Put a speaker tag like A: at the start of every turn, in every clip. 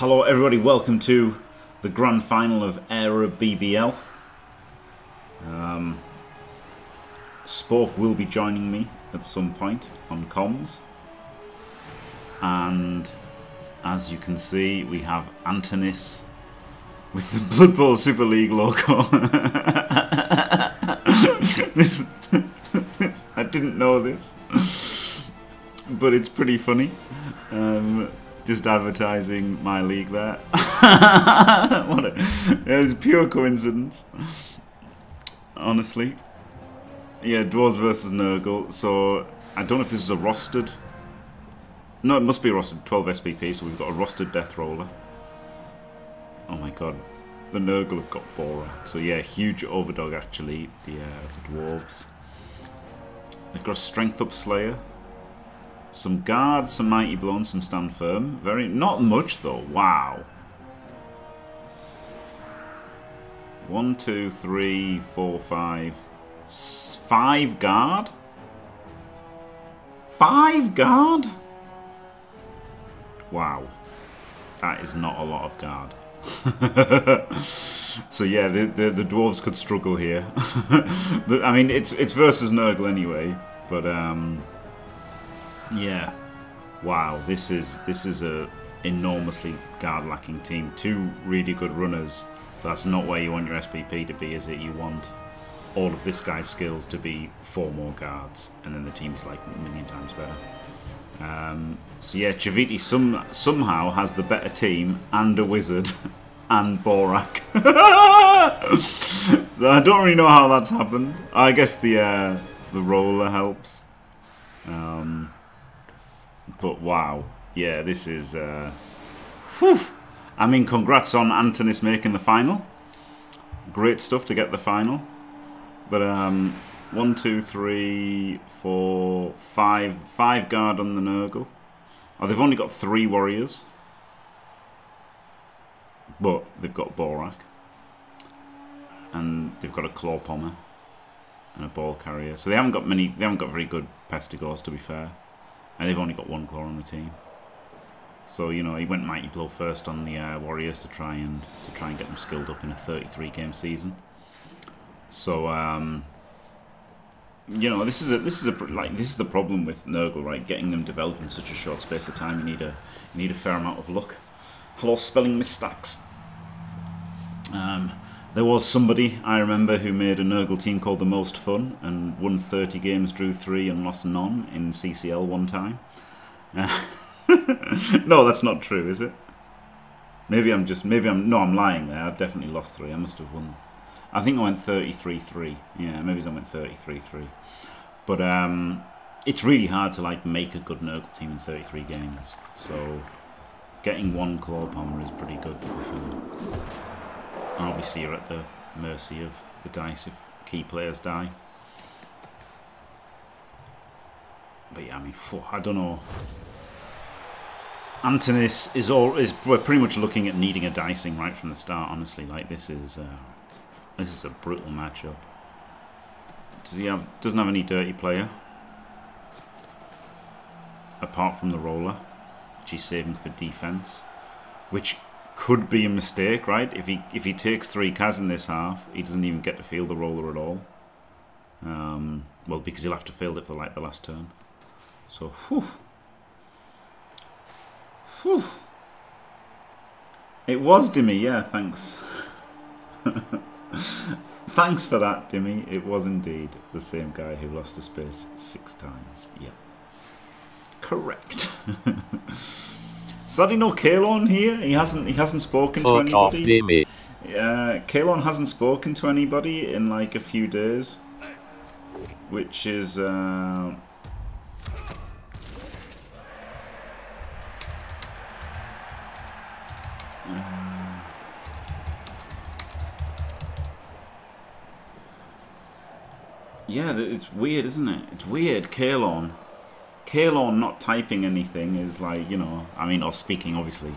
A: Hello everybody, welcome to the grand final of Eire BBL. Um, Spoke will be joining me at some point on comms. And as you can see, we have Antonis with the Blood Bowl Super League logo. this, I didn't know this, but it's pretty funny. Um, just advertising my league there. what a, it was pure coincidence. Honestly. Yeah, Dwarves versus Nurgle. So, I don't know if this is a rostered. No, it must be a rostered 12 SPP, so we've got a rostered Death Roller. Oh my god. The Nurgle have got Borak. So yeah, huge overdog actually, the, uh, the Dwarves. They've got a Strength Up Slayer. Some guard, some mighty blow, and some stand firm. Very not much though. Wow. One, two, three, four, five, five guard. Five guard. Wow, that is not a lot of guard. so yeah, the, the, the dwarves could struggle here. I mean, it's it's versus Nurgle anyway, but um. Yeah. Wow, this is this is a enormously guard lacking team. Two really good runners. That's not where you want your SPP to be, is it? You want all of this guy's skills to be four more guards, and then the team's like a million times better. Um, so yeah, Chivite some, somehow has the better team and a wizard and Borak. I don't really know how that's happened. I guess the uh, the roller helps. Um, but wow, yeah, this is. Uh, whew. I mean, congrats on Antonis making the final. Great stuff to get the final. But um, one, two, three, four, five, five guard on the Nurgle. Oh, they've only got three warriors, but they've got Borak, and they've got a claw pommer and a ball carrier. So they haven't got many. They haven't got very good pestigors, to be fair and they've only got one claw on the team. So you know he went mighty blow first on the uh, Warriors to try and to try and get them skilled up in a 33 game season. So um, you know this is a this is a like this is the problem with Nurgle, right? Getting them developed in such a short space of time, you need a you need a fair amount of luck. Hello, spelling mistakes. Um, there was somebody I remember who made a Nurgle team called the Most Fun and won 30 games, drew three, and lost none in CCL one time. No, that's not true, is it? Maybe I'm just maybe I'm no, I'm lying there. I've definitely lost three. I must have won. I think I went 33-3. Yeah, maybe I went 33-3. But um, it's really hard to like make a good Nurgle team in 33 games. So getting one claw pommer is pretty good to fulfill. Obviously you're at the mercy of the dice if key players die. But yeah, I mean, I don't know. Antonis is all is we're pretty much looking at needing a dicing right from the start. Honestly, like this is uh, this is a brutal matchup. Does he have doesn't have any dirty player apart from the roller, which he's saving for defense, which could be a mistake, right? If he if he takes three Kaz in this half, he doesn't even get to field the roller at all. Um, well, because he'll have to field it for like the last turn. So, whew. Whew. It was Dimmy, yeah, thanks. thanks for that, Dimmy. It was indeed the same guy who lost a space six times. Yeah. Correct. Sadly, no Kalon here. He hasn't. He hasn't spoken
B: Fuck
A: to
B: off,
A: anybody.
B: Dimmy.
A: Yeah, Kalon hasn't spoken to anybody in like a few days, which is. Uh, uh, yeah, it's weird, isn't it? It's weird, Kalon. Kalon not typing anything is like, you know, I mean, or speaking, obviously.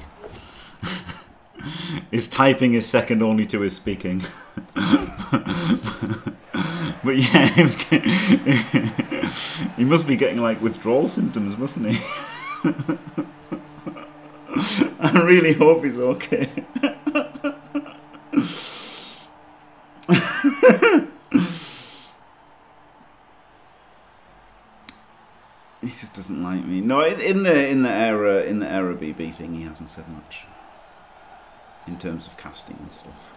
A: his typing is second only to his speaking. but yeah, he must be getting like withdrawal symptoms, mustn't he? I really hope he's okay. he doesn't like me. No, in the in the Eire in the Eire BB thing, he hasn't said much in terms of casting and stuff.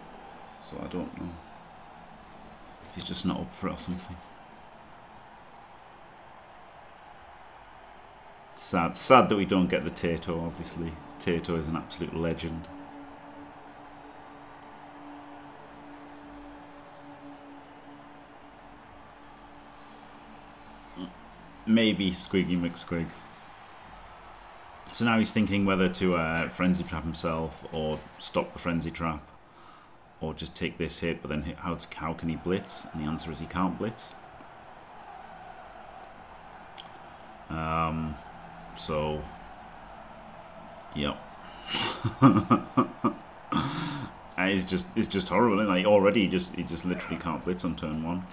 A: So I don't know if he's just not up for it or something. Sad, sad that we don't get the Tato. Obviously, Tato is an absolute legend. Maybe Squiggy McSquig. So now he's thinking whether to uh, frenzy trap himself or stop the frenzy trap or just take this hit, but then how, to, how can he blitz? And the answer is he can't blitz. Um, so, yep. it's just it's just horrible. Like already, just he just literally can't blitz on turn one.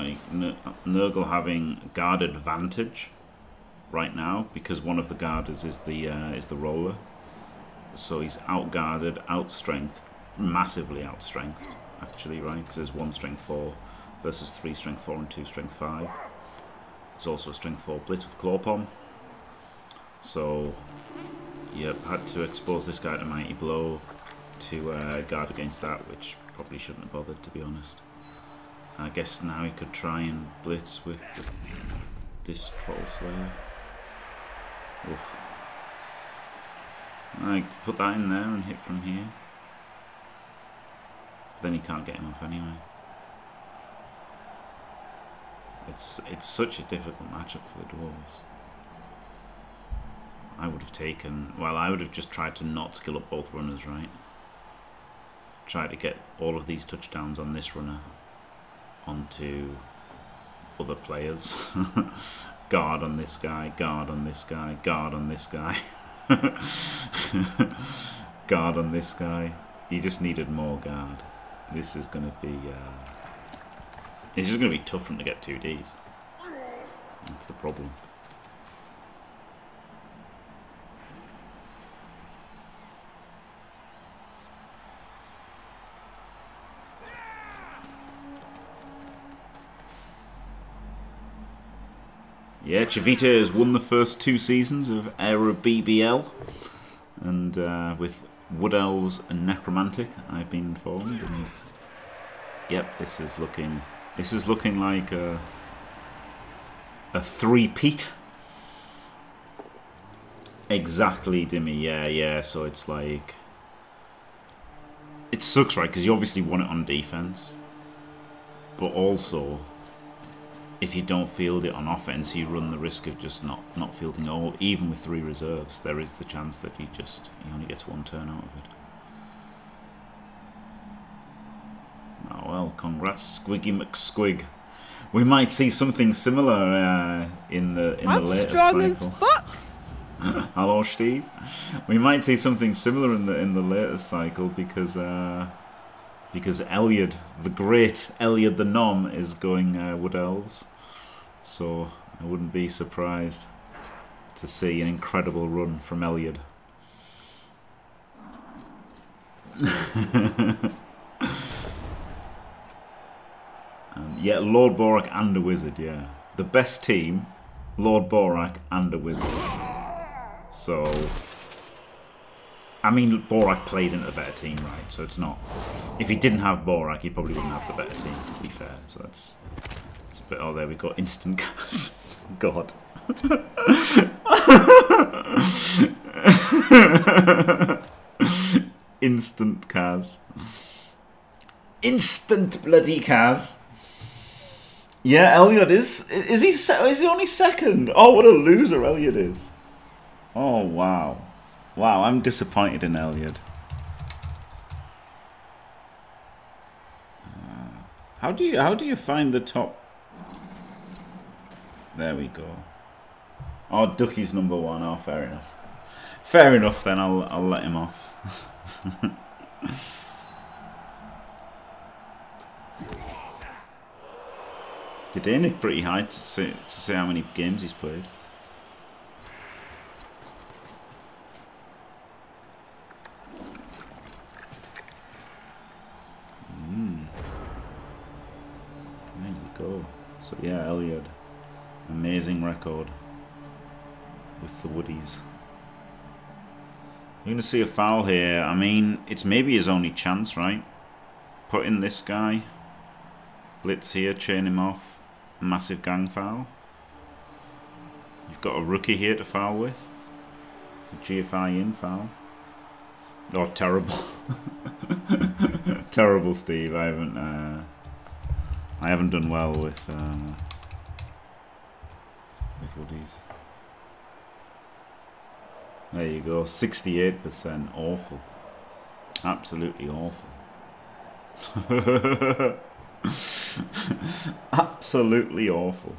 A: Like Nurgle having guard advantage right now because one of the guarders is the uh, is the roller. So he's out guarded, out strength, massively out strength actually, right? Because there's one strength four versus three strength four and two strength five. It's also a strength four blitz with claw palm. So, yep, had to expose this guy to mighty blow to uh, guard against that, which probably shouldn't have bothered to be honest. I guess now he could try and blitz with this Troll Slayer. Oof. I put that in there and hit from here. But then he can't get him off anyway. It's it's such a difficult matchup for the dwarves. I would have taken well I would have just tried to not skill up both runners right. Try to get all of these touchdowns on this runner onto other players. guard on this guy, guard on this guy, guard on this guy. guard on this guy. He just needed more guard. This is going to be... Uh, it's just going to be tough for him to get 2Ds. That's the problem. Yeah, Chivite has won the first two seasons of Eire BBL, and uh, with Wood Elves and Necromantic, I've been informed. And yep, this is looking this is looking like a a three-peat. Exactly, Dimmy. Yeah, yeah. So it's like it sucks, right? Because you obviously want it on defense, but also if you don't field it on offense, you run the risk of just not, not fielding all. Even with three reserves, there is the chance that he just he only gets one turn out of it. Oh well, congrats, Squiggy McSquig. We might see something similar uh, in the in
B: I'm
A: the later
B: strong
A: cycle.
B: as fuck.
A: Hello, Steve. We might see something similar in the in the later cycle because. Uh, because Elliot, the great Elliot the Nom, is going uh, Wood Elves. So I wouldn't be surprised to see an incredible run from Elliot. um, yeah, Lord Borak and a Wizard, yeah. The best team, Lord Borak and a Wizard. So I mean, Borak plays into the better team, right? So it's not. If he didn't have Borak, he probably wouldn't have the better team. To be fair, so that's. Bit. Oh, there we've got Instant Kaz. God. Instant Kaz. Instant bloody Kaz. Yeah, Elliot is. Is he? Is he only second? Oh, what a loser Elliot is. Oh wow. Wow, I'm disappointed in Elliot. Uh, how do you how do you find the top? There we go. Oh, Ducky's number one. Oh, fair enough. Fair enough. Then I'll I'll let him off. Did they nick pretty high to say, to say how many games he's played? Mm. There you go. So yeah, Elliot, amazing record with the Woodies. You're going to see a foul here. I mean, it's maybe his only chance, right? Put in this guy. Blitz here, chain him off. Massive gang foul. You've got a rookie here to foul with. GFI in foul. Oh, terrible. terrible, Steve. I haven't. Uh, I haven't done well with uh, There you go. 68% awful. Absolutely awful. Absolutely awful.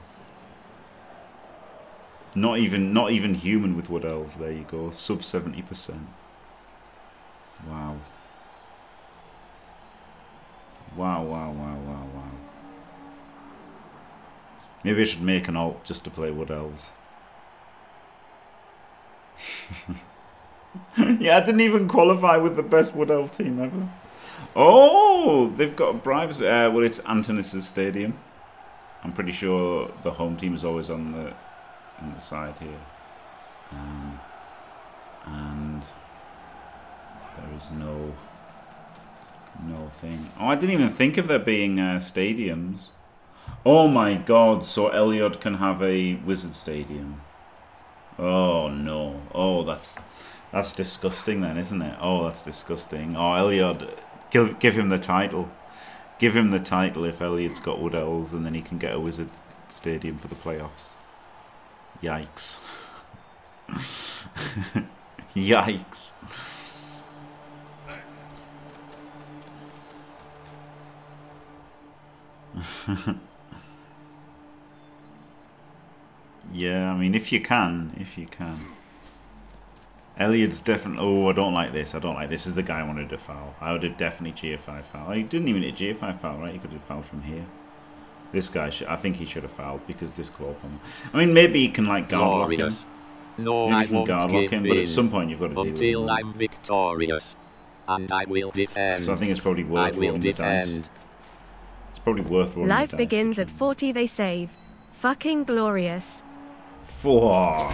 A: Not even not even human with wood elves. There you go. Sub 70%. Wow. Wow, wow, wow, wow, wow. Maybe I should make an alt just to play wood elves. yeah, I didn't even qualify with the best Wood Elf team ever. Oh, they've got bribes. Uh, well, it's Antonis' stadium. I'm pretty sure the home team is always on the on the side here. Um, and there is no no thing. Oh, I didn't even think of there being uh, stadiums. Oh my god, so Elliot can have a wizard stadium. Oh no. Oh, that's that's disgusting then, isn't it? Oh, that's disgusting. Oh, Elliot, give, give him the title. Give him the title if Elliot's got Wood Elves and then he can get a Wizard Stadium for the playoffs. Yikes. Yikes. Yeah, I mean, if you can, if you can. Elliot's definitely... Oh, I don't like this. I don't like this. this is the guy I wanted to foul. I would have definitely GFI foul. He didn't even hit GFI foul, right? He could have fouled from here. This guy, should, I think he should have fouled because this claw bomb. I mean, maybe he can like guard lock him.
B: No, maybe I can guard lock him,
A: but at some point you've got to
B: until I'm victorious, and I will defend.
A: So I think it's probably worth I will defend. It's probably worth rolling
C: Life begins at 40. They save. Fucking glorious.
A: Four.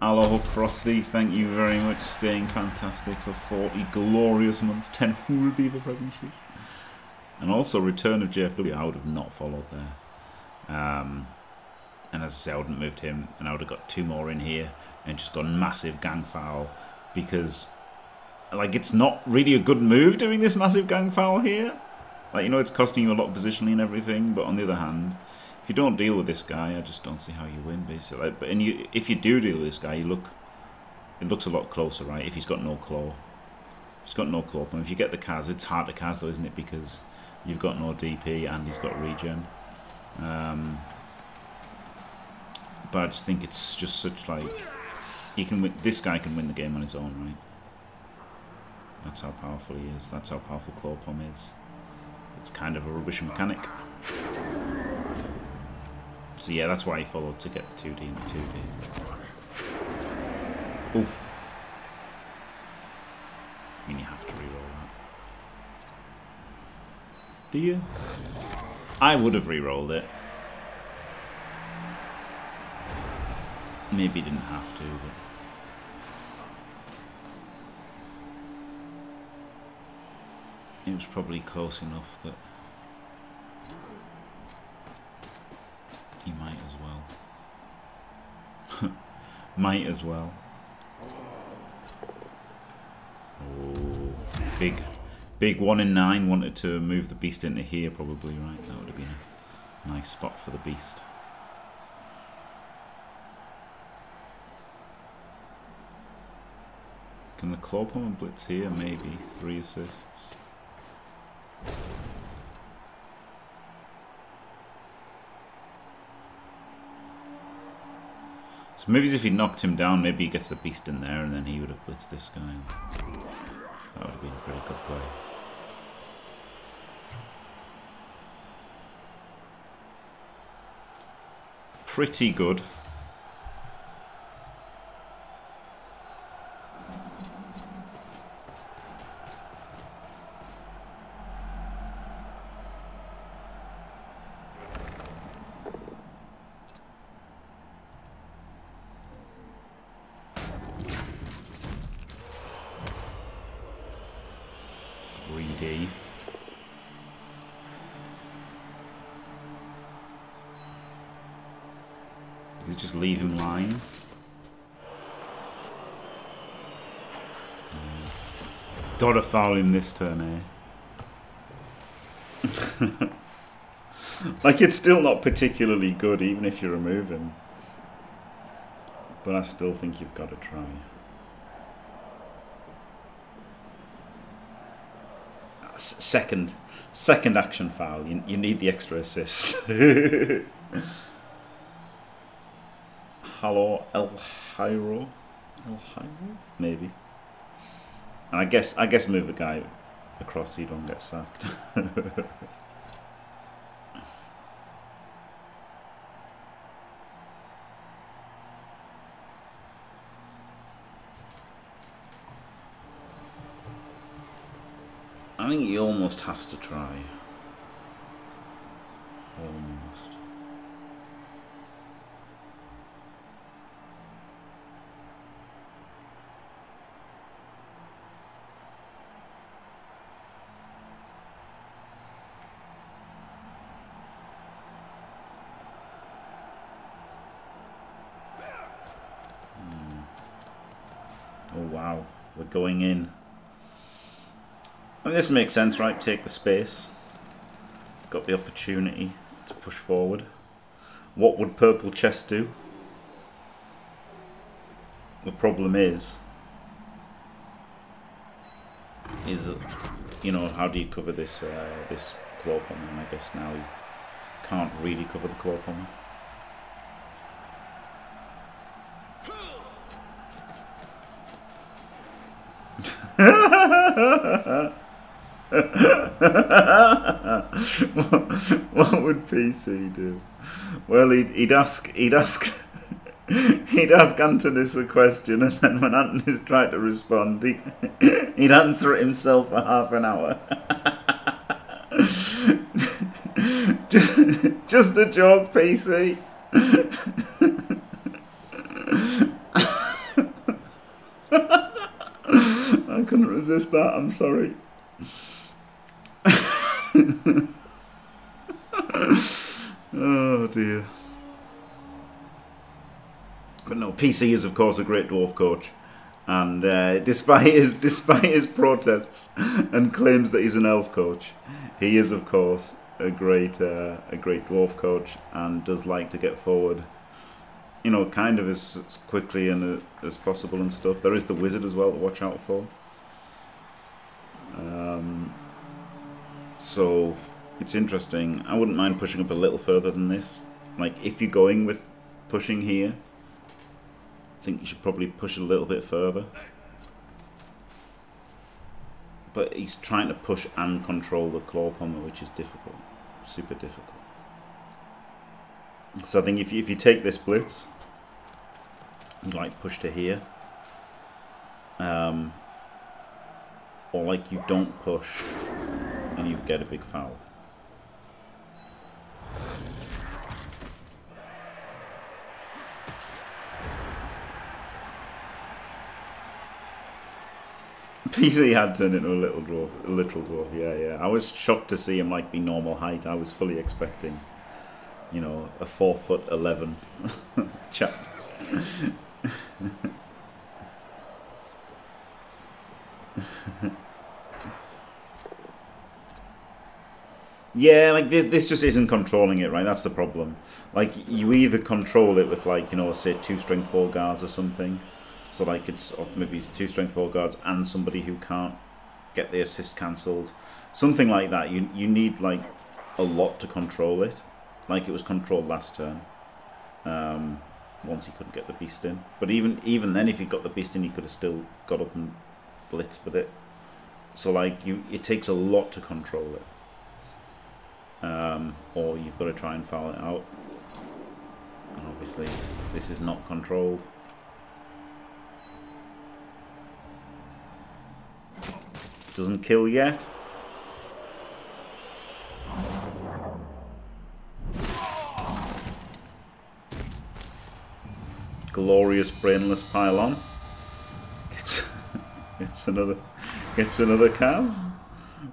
A: Aloha Frosty, thank you very much. Staying fantastic for 40 glorious months. 10 Hulu Beaver pregnancies. And also Return of JFW. I would have not followed there. Um, and as I say, I would have moved him. And I would have got two more in here. And just gone massive gang foul. Because, like, it's not really a good move doing this massive gang foul here. Like, you know, it's costing you a lot of positioning and everything. But on the other hand if you don't deal with this guy, I just don't see how you win, basically. But and you, if you do deal with this guy, you look, it looks a lot closer, right? If he's got no claw, if he's got no claw, and if you get the Kaz, it's hard to Kaz though, isn't it? Because you've got no DP and he's got regen. Um, but I just think it's just such like he can win. This guy can win the game on his own, right? That's how powerful he is. That's how powerful Claw is. It's kind of a rubbish mechanic. So yeah, that's why he followed to get the 2D and the 2D. Oof. I mean, you have to re-roll that. Do you? I would have re-rolled it. Maybe didn't have to, but... It was probably close enough that... He might as well. might as well. Oh, big, big one in nine wanted to move the beast into here probably, right? That would have been a nice spot for the beast. Can the Clawpalm and Blitz here? Maybe. Three assists. So maybe if he knocked him down, maybe he gets the beast in there and then he would have blitzed this guy. That would have been a pretty good play. Pretty good. Gotta foul in this turn, eh? like, it's still not particularly good, even if you remove him. But I still think you've got to try. S- second, second action foul. You, you need the extra assist. Hello, El Hiro. El Hiro? Maybe. And I guess I guess move the guy across so you don't get sacked. I think he almost has to try. Oh wow, we're going in. I mean, this makes sense, right? Take the space. Got the opportunity to push forward. What would purple chest do? The problem is, is you know how do you cover this uh, this claw pommer? And I guess now you can't really cover the claw pommer. what would PC do? Well, he'd, he'd ask, he'd ask, he'd ask Antonis a question, and then when Antonis tried to respond, he'd, he'd answer it himself for half an hour. just, just a joke, PC. I couldn't resist that. I'm sorry. oh dear. But no, PC is of course a great dwarf coach, and uh, despite his despite his protests and claims that he's an elf coach, he is of course a great uh, a great dwarf coach and does like to get forward. You know, kind of as, as quickly and uh, as possible and stuff. There is the wizard as well to watch out for. Um, so it's interesting. I wouldn't mind pushing up a little further than this. Like if you're going with pushing here, I think you should probably push a little bit further. But he's trying to push and control the claw pommer, which is difficult, super difficult. So I think if you, if you take this blitz, you like push to here, um, or like you don't push and you get a big foul. PC had turned into a little dwarf, a little dwarf. Yeah, yeah. I was shocked to see him like be normal height. I was fully expecting, you know, a four foot eleven chap. Yeah, like this just isn't controlling it, right? That's the problem. Like you either control it with like you know, say two strength four guards or something. So like it's or maybe it's two strength four guards and somebody who can't get the assist cancelled, something like that. You you need like a lot to control it. Like it was controlled last turn. Um, once he couldn't get the beast in, but even even then, if he got the beast in, he could have still got up and blitzed with it. So like you, it takes a lot to control it um, or you've got to try and foul it out. And obviously this is not controlled. Doesn't kill yet. Glorious brainless pylon. Gets, gets another gets another Kaz.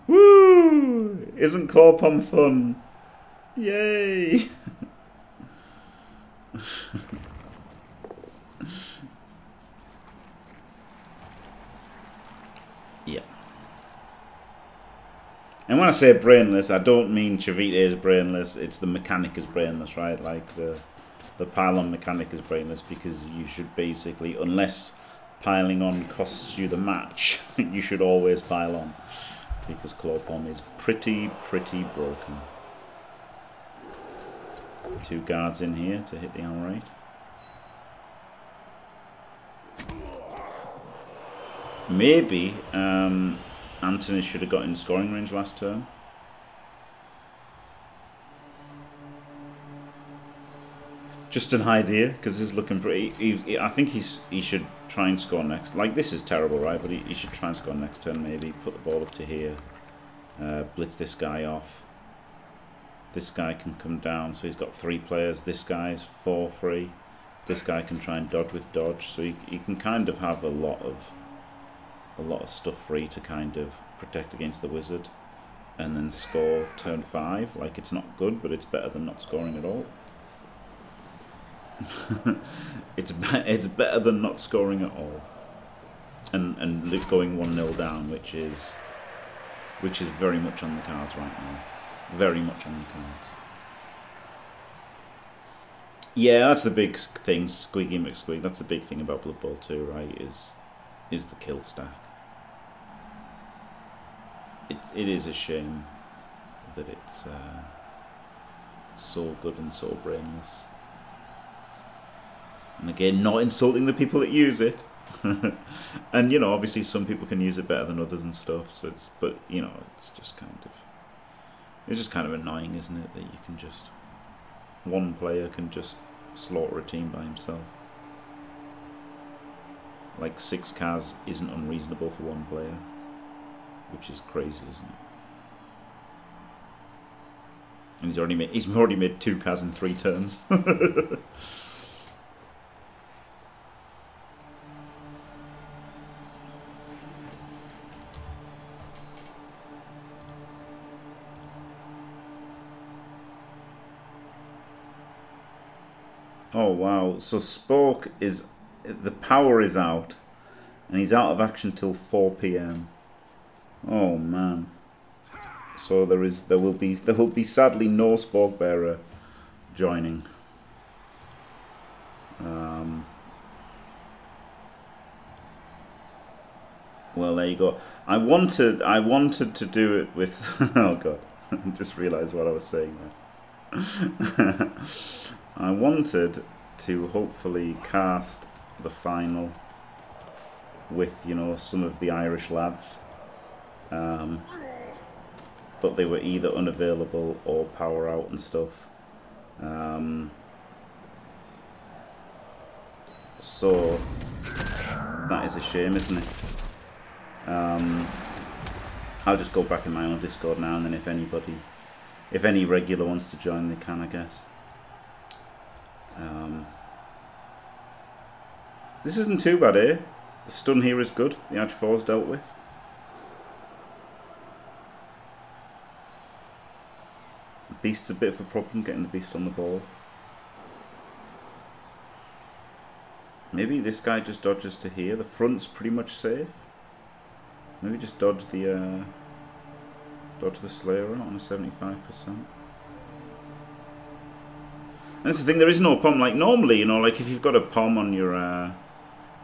A: Woo! Isn't Clawpom fun? Yay! yeah. And when I say brainless, I don't mean Chivite is brainless. It's the mechanic is brainless, right? Like the the pylon mechanic is brainless because you should basically, unless piling on costs you the match, you should always pile on because Clawpom is pretty, pretty broken. Two guards in here to hit the outright. Maybe um, Anthony should have got in scoring range last turn. Just an idea, because this is looking pretty. He, he, I think he's he should try and score next. Like this is terrible, right? But he, he should try and score next turn. Maybe put the ball up to here, uh, blitz this guy off. This guy can come down, so he's got three players. This guy's four free. This guy can try and dodge with dodge, so he, he can kind of have a lot of a lot of stuff free to kind of protect against the wizard, and then score turn five. Like it's not good, but it's better than not scoring at all. it's be it's better than not scoring at all, and and going one 0 down, which is which is very much on the cards right now, very much on the cards. Yeah, that's the big thing, Squeaky McSqueak. That's the big thing about Blood Bowl 2, right? Is is the kill stack. It it is a shame that it's uh, so good and so brainless. And again, not insulting the people that use it. and you know, obviously, some people can use it better than others and stuff. So it's, but you know, it's just kind of, it's just kind of annoying, isn't it, that you can just one player can just slaughter a team by himself. Like six cars isn't unreasonable for one player, which is crazy, isn't it? And he's already made he's already made two cars in three turns. wow! So Spoke is the power is out, and he's out of action till 4 p.m. Oh man! So there is there will be there will be sadly no Spoke bearer joining. Um, well, there you go. I wanted I wanted to do it with oh god! I just realised what I was saying there. I wanted to hopefully cast the final with, you know, some of the Irish lads. Um, but they were either unavailable or power out and stuff. Um, so that is a shame, isn't it? Um, I'll just go back in my own Discord now, and then if anybody, if any regular wants to join, they can, I guess. This isn't too bad here. Eh? The stun here is good. The AG4 is dealt with. The Beast's a bit of a problem getting the Beast on the ball. Maybe this guy just dodges to here. The front's pretty much safe. Maybe just dodge the uh, dodge the Slayer on a 75%. that's the thing, there is no pom. Like normally, you know, like if you've got a pom on your uh,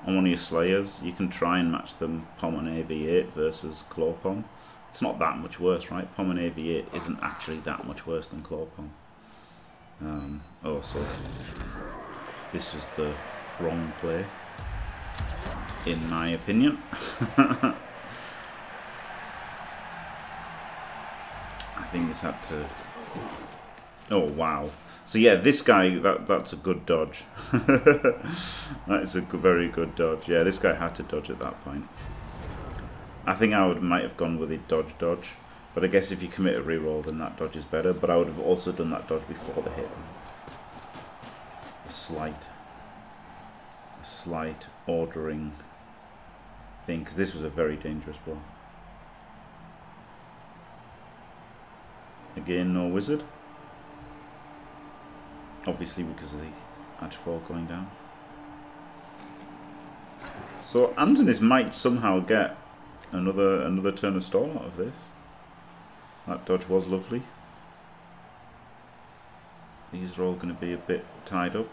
A: on one of your Slayers, you can try and match them pom on AV8 versus Clawpom. It's not that much worse, right? Pom on AV8 isn't actually that much worse than Clawpom. Um, oh, so this was the wrong play, in my opinion. I think this had to Oh wow! So yeah, this guy that that's a good dodge. that is a very good dodge. Yeah, this guy had to dodge at that point. I think I would might have gone with a dodge dodge, but I guess if you commit a reroll, then that dodge is better. But I would have also done that dodge before the hit. A slight, a slight ordering thing because this was a very dangerous block. Again, no wizard. Obviously because of the AG4 going down. So Antonis might somehow get another another turn of stall out of this. That dodge was lovely. These are all going to be a bit tied up.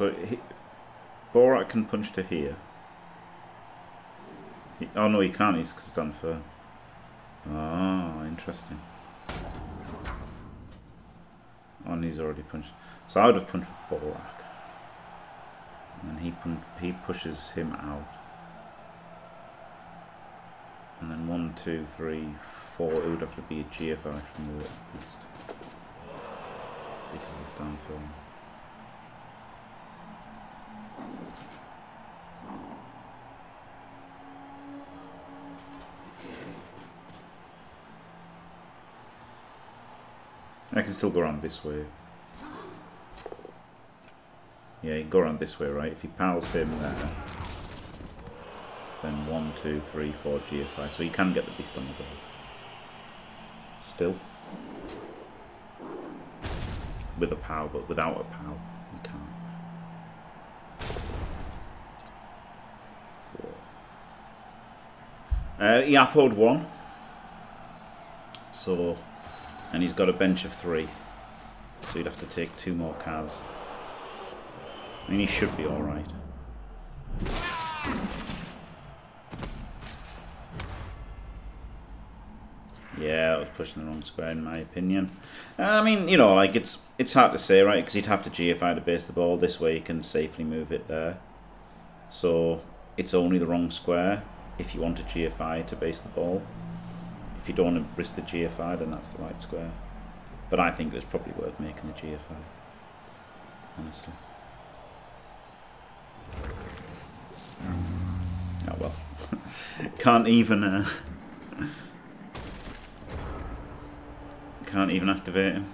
A: So he, Borak can punch to here. He, oh no, he can't. He's done for. Ah, interesting. Oh, and he's already punched. So I would have punched with Borak. And he he pushes him out. And then one, two, three, four. It would have to be a GFI from the east. Because of the stand I can still go around this way. Yeah, you can go around this way, right? If he pals him there, then one, two, three, four GFI. So you can get the beast on the board. Still. With a POW, but without a POW, you can't. Four. Uh, he upload one. So and he's got a bench of three. So he'd have to take two more cars. I mean, he should be alright. Yeah, I was pushing the wrong square in my opinion. I mean, you know, like it's it's hard to say, right? Because he'd have to GFI to base the ball. This way he can safely move it there. So it's only the wrong square if you want to GFI to base the ball if you don't want to risk the GFI, then that's the right square. But I think it was probably worth making the GFI, honestly. Oh well. can't even uh, can't even activate him.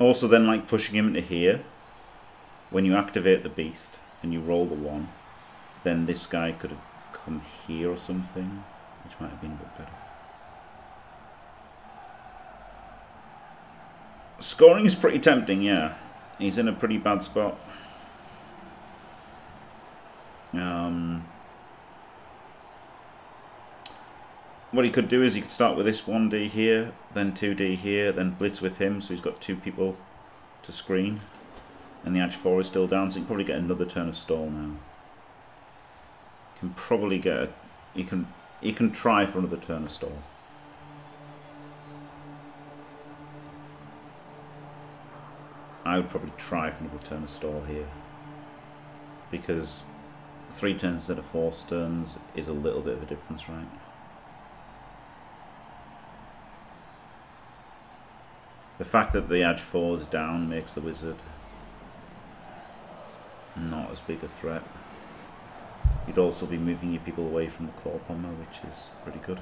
A: Also then like pushing him into here when you activate the beast and you roll the one, then this guy could have come here or something, which might have been a bit better. Scoring is pretty tempting, yeah. He's in a pretty bad spot. Um, what he could do is he could start with this 1D here, then 2D here, then blitz with him, so he's got two people to screen and the AG4 is still down, so you can probably get another turn of stall now. You can probably get a, you can you can try for another turn of stall. I would probably try for another turn of stall here. Because three turns instead of four turns is a little bit of a difference, right? The fact that the AG4 is down makes the wizard not as big a threat. You'd also be moving your people away from the claw bomber, which is pretty good.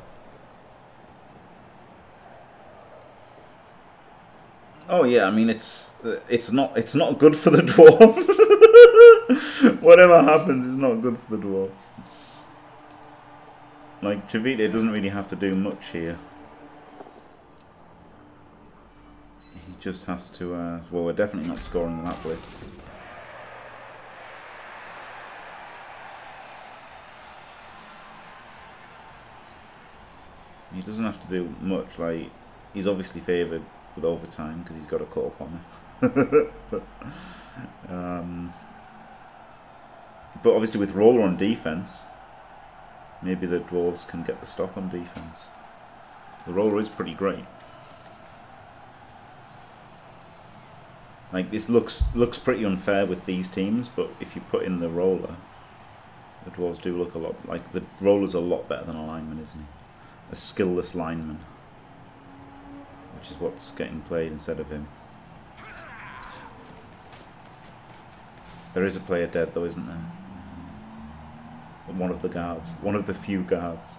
A: Oh yeah, I mean it's it's not it's not good for the dwarves. Whatever happens, it's not good for the dwarves. Like Chivite doesn't really have to do much here. He just has to. Uh, well, we're definitely not scoring that blitz. He doesn't have to do much. Like he's obviously favoured with overtime because he's got a claw upon him. um, but obviously with roller on defence, Maybe the Dwarves can get the stop on defence. The roller is pretty great. Like this looks looks pretty unfair with these teams, but if you put in the roller, the Dwarves do look a lot like the roller's a lot better than a lineman, isn't he? A skillless lineman, which is what's getting played instead of him. There is a player dead though, isn't there? One of the guards, one of the few guards.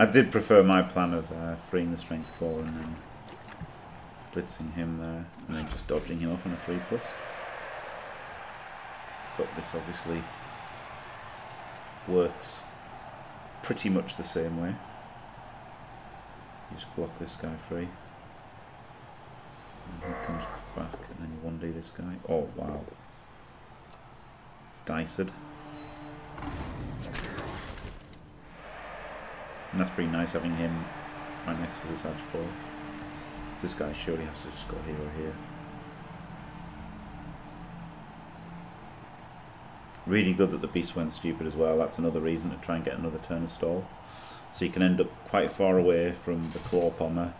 A: I did prefer my plan of uh, freeing the strength 4 and then blitzing him there and then just dodging him up on a 3 plus. But this obviously works pretty much the same way. You just block this guy free. And he comes back and then you 1D this guy. Oh wow. Diced. And that's pretty nice having him right next to the edge 4. This guy surely has to just go here or here. Really good that the beast went stupid as well. That's another reason to try and get another turn of stall. So you can end up quite far away from the claw pommer.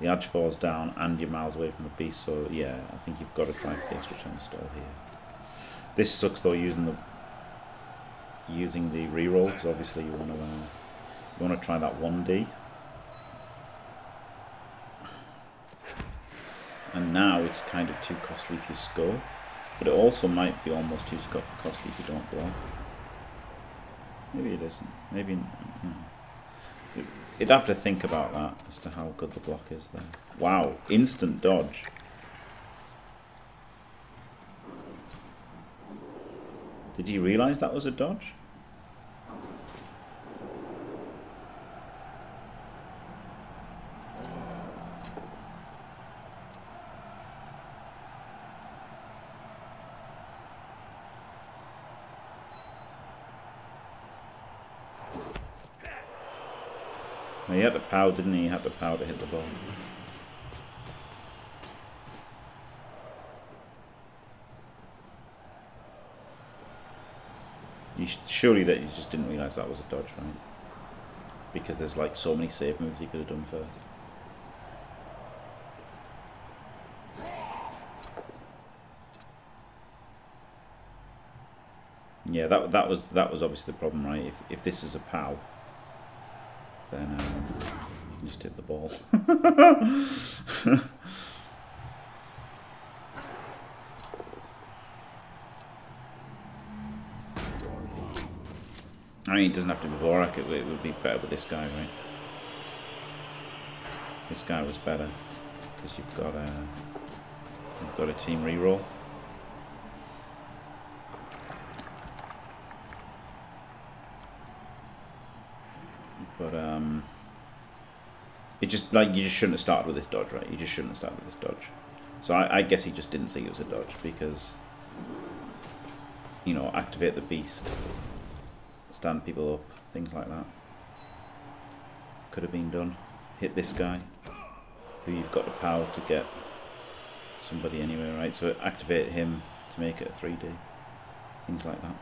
A: The edge falls down and you're miles away from the beast. So yeah, I think you've got to try for the extra turn of stall here. This sucks though using the using the reroll because obviously you want to uh, you want to try that 1D. And now it's kind of too costly if you score. But it also might be almost too costly if you don't block. Maybe it isn't. Maybe... Hmm. You'd have to think about that as to how good the block is there. Wow, instant dodge. Did you realise that was a dodge? He had the power, didn't he? He had the power to hit the ball. You surely that you just didn't realise that was a dodge, right? Because there's like so many save moves he could have done first. Yeah, that that was that was obviously the problem, right? If if this is a POW, then uh, can just hit the ball. I mean, it doesn't have to be Borak, it, it would be better with this guy, right? This guy was better, because you've got a, you've got a team reroll. But um, it just like you just shouldn't have started with this dodge, right? You just shouldn't have started with this dodge. So I, I guess he just didn't see it was a dodge because you know activate the beast, stand people up, things like that. Could have been done. Hit this guy, who you've got the power to get somebody anyway, right? So activate him to make it a 3D, things like that.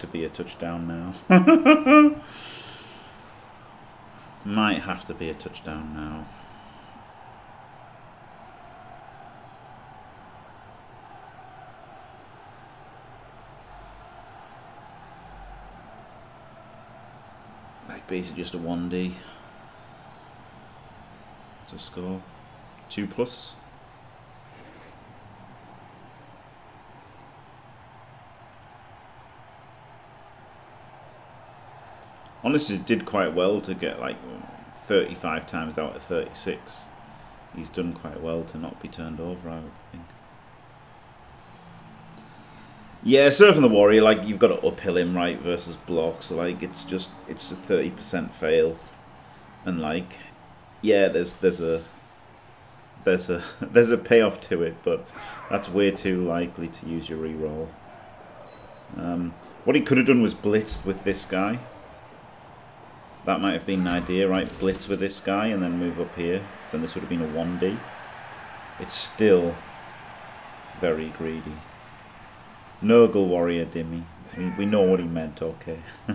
A: to be a touchdown now. Might have to be a touchdown now. Like basically just a 1D to score. 2 plus. Honestly did quite well to get like 35 times out of 36. He's done quite well to not be turned over, I would think. Yeah, surfing the warrior, like you've got to uphill him right versus block, so like it's just it's a thirty percent fail, and like, yeah, there's there's a there's a there's a payoff to it, but that's way too likely to use your reroll. Um, what he could have done was blitz with this guy. That might have been an idea, right? Blitz with this guy and then move up here. So then this would have been a 1D. It's still very greedy. Nurgle Warrior Dimmy. We, know what he meant, okay.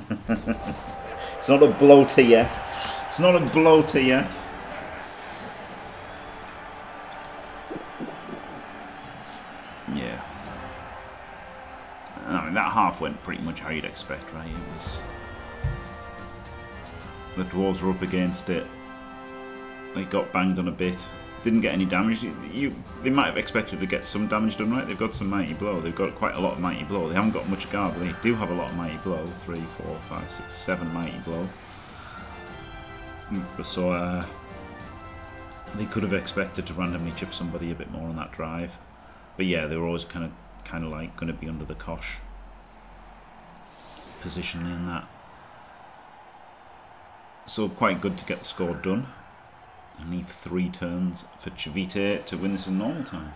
A: it's not a bloater yet. It's not a bloater yet. Yeah. I mean, that half went pretty much how you'd expect, right? It was... The dwarves were up against it. They got banged on a bit. Didn't get any damage. You, They might have expected to get some damage done, right? They've got some Mighty Blow. They've got quite a lot of Mighty Blow. They haven't got much guard, but they do have a lot of Mighty Blow. Three, four, five, six, seven Mighty Blow. Mm, so, uh, they could have expected to randomly chip somebody a bit more on that drive. But yeah, they were always kind of kind of like going to be under the cosh positionally in that. So quite good to get the score done. I need three turns for Chivite to win this in normal time.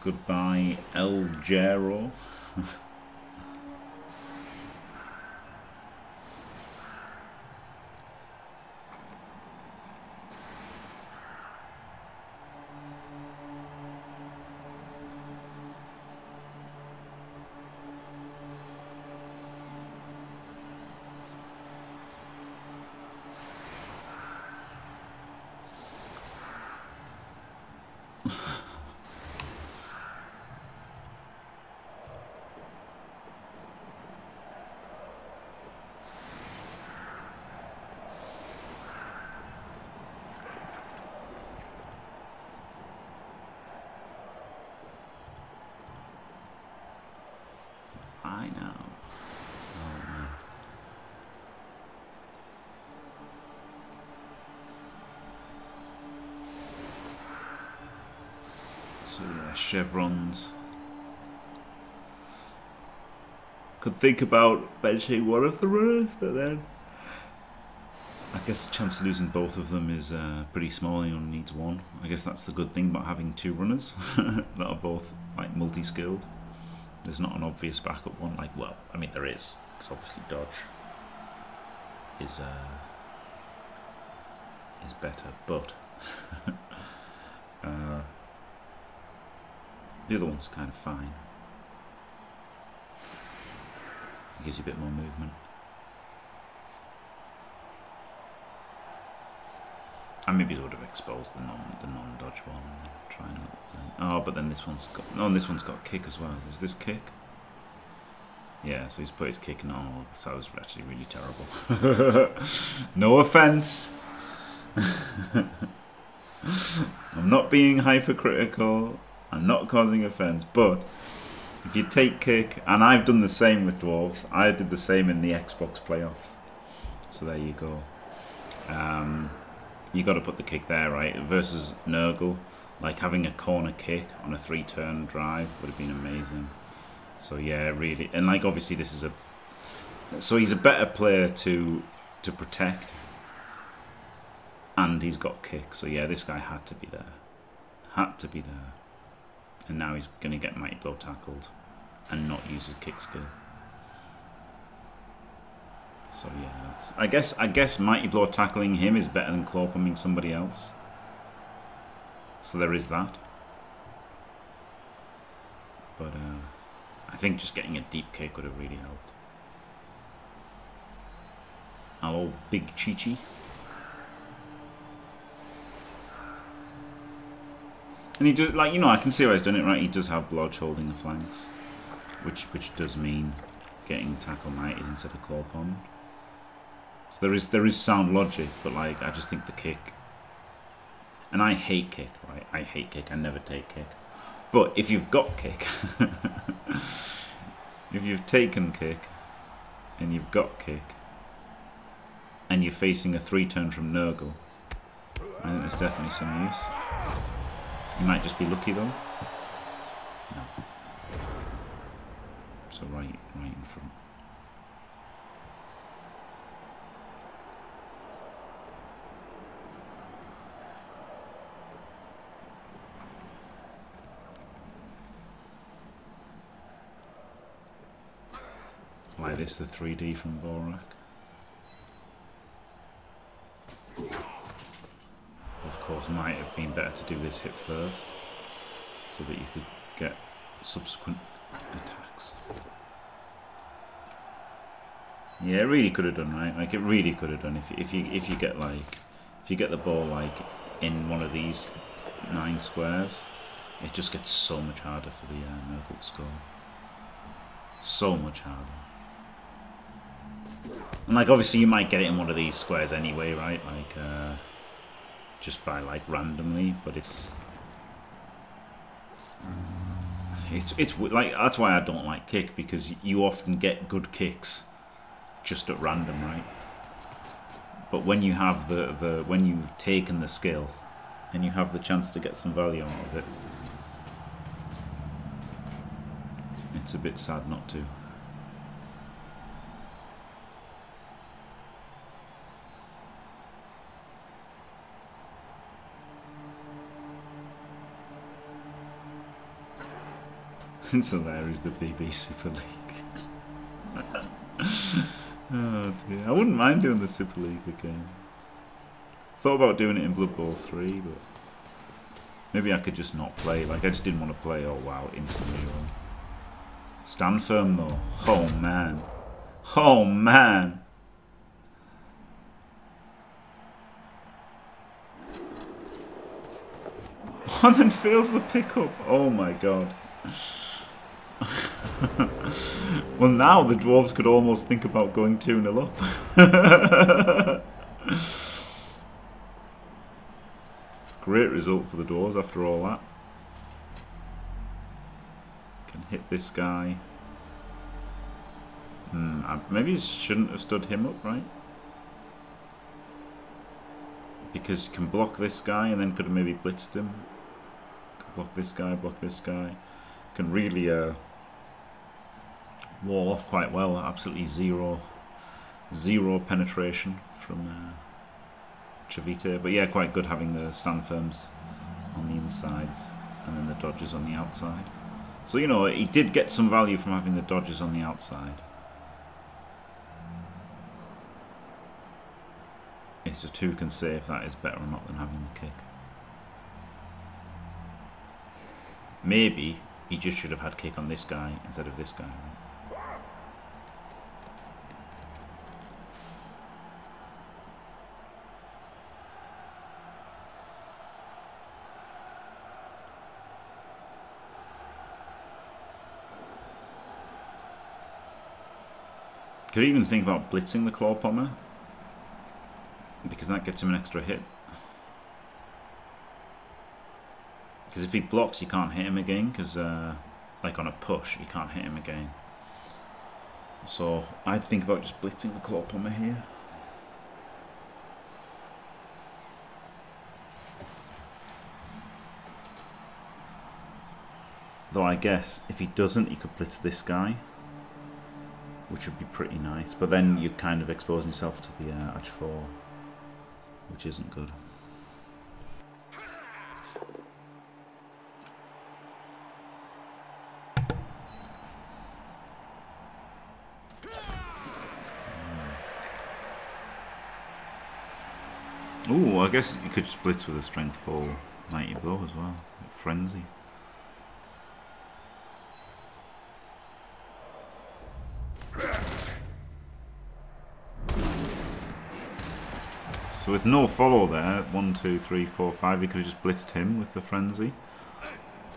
A: Goodbye, El Gero. I know. Oh, man. So yeah, chevrons. Could think about benching one of the runners, but then I guess the chance of losing both of them is uh, pretty small. He only needs one. I guess that's the good thing about having two runners that are both like multi-skilled. There's not an obvious backup one. Like, well, I mean there is, because obviously dodge is uh, is better, but uh, the other one's kind of fine. It gives you a bit more movement. I maybe would have exposed the non the non dodge one and then try and oh, but then this one's got oh, this one's got kick as well. Is this kick? Yeah, so he's put his kick in. Oh, so that was actually really terrible. no offense. I'm not being hypercritical. I'm not causing offense, but if you take kick, and I've done the same with dwarves. I did the same in the Xbox playoffs. So there you go. Um, you got to put the kick there, right? Versus Nurgle, like having a corner kick on a three-turn drive would have been amazing. So yeah, really, and like obviously this is a, so he's a better player to to protect, and he's got kick. So yeah, this guy had to be there, had to be there, and now he's gonna get mighty blow tackled, and not use his kick skill. So yeah, that's, I guess I guess Mighty Blow tackling him is better than claw pumping somebody else. So there is that. But uh, I think just getting a deep kick would have really helped. Hello, Big Chi-Chi. And he does, like, you know, I can see why he's done it, right? He does have Blodge holding the flanks. Which which does mean getting tackle knighted instead of claw pumped. So there is there is sound logic, but like I just think the kick. And I hate kick, right? I hate kick. I never take kick. But if you've got kick, if you've taken kick, and you've got kick, and you're facing a three turn from Nurgle, I think there's definitely some use. You might just be lucky though. So right, right in front. Like this, the 3D from Borak. Of course, might have been better to do this hit first, so that you could get subsequent attacks. Yeah, it really could have done right. Like it really could have done if if you if you get like if you get the ball like in one of these nine squares, it just gets so much harder for the uh, score. So much harder. And like obviously you might get it in one of these squares anyway, right? Like uh, just by like randomly, but it's it's it's like that's why I don't like kick because you often get good kicks just at random, right? But when you have the the when you've taken the skill and you have the chance to get some value out of it, it's a bit sad not to. it's there is the BB Super League. oh dear. I wouldn't mind doing the Super League again. Thought about doing it in Blood Bowl 3, but maybe I could just not play. Like, I just didn't want to play. Oh wow, instantly. Stand firm though. Oh man. Oh man. And then fails the pickup. Oh my god. well, now the dwarves could almost think about going 2 0 up. Great result for the dwarves after all that. Can hit this guy. Hmm, I maybe shouldn't have stood him up, right? Because you can block this guy and then could have maybe blitzed him. Block this guy, block this guy. Can really uh, wall off quite well. Absolutely zero, zero penetration from uh, Chivite. But yeah, quite good having the stand firms on the insides and then the dodges on the outside. So, you know, he did get some value from having the dodges on the outside. It's just who can say if that is better or not than having the kick. Maybe he just should have had kick on this guy instead of this guy. Could even think about blitzing the claw pommer because that gets him an extra hit. Because if he blocks, you can't hit him again. Because uh, like on a push, you can't hit him again. So I'd think about just blitzing the claw pommer here. Though I guess if he doesn't, he could blitz this guy which would be pretty nice. But then you're kind of exposing yourself to the uh, AG4, which isn't good. Ooh, I guess you could split with a strength 4 mighty blow as well. Frenzy. So with no follow there, one, two, three, four, five, he could have just blitzed him with the frenzy.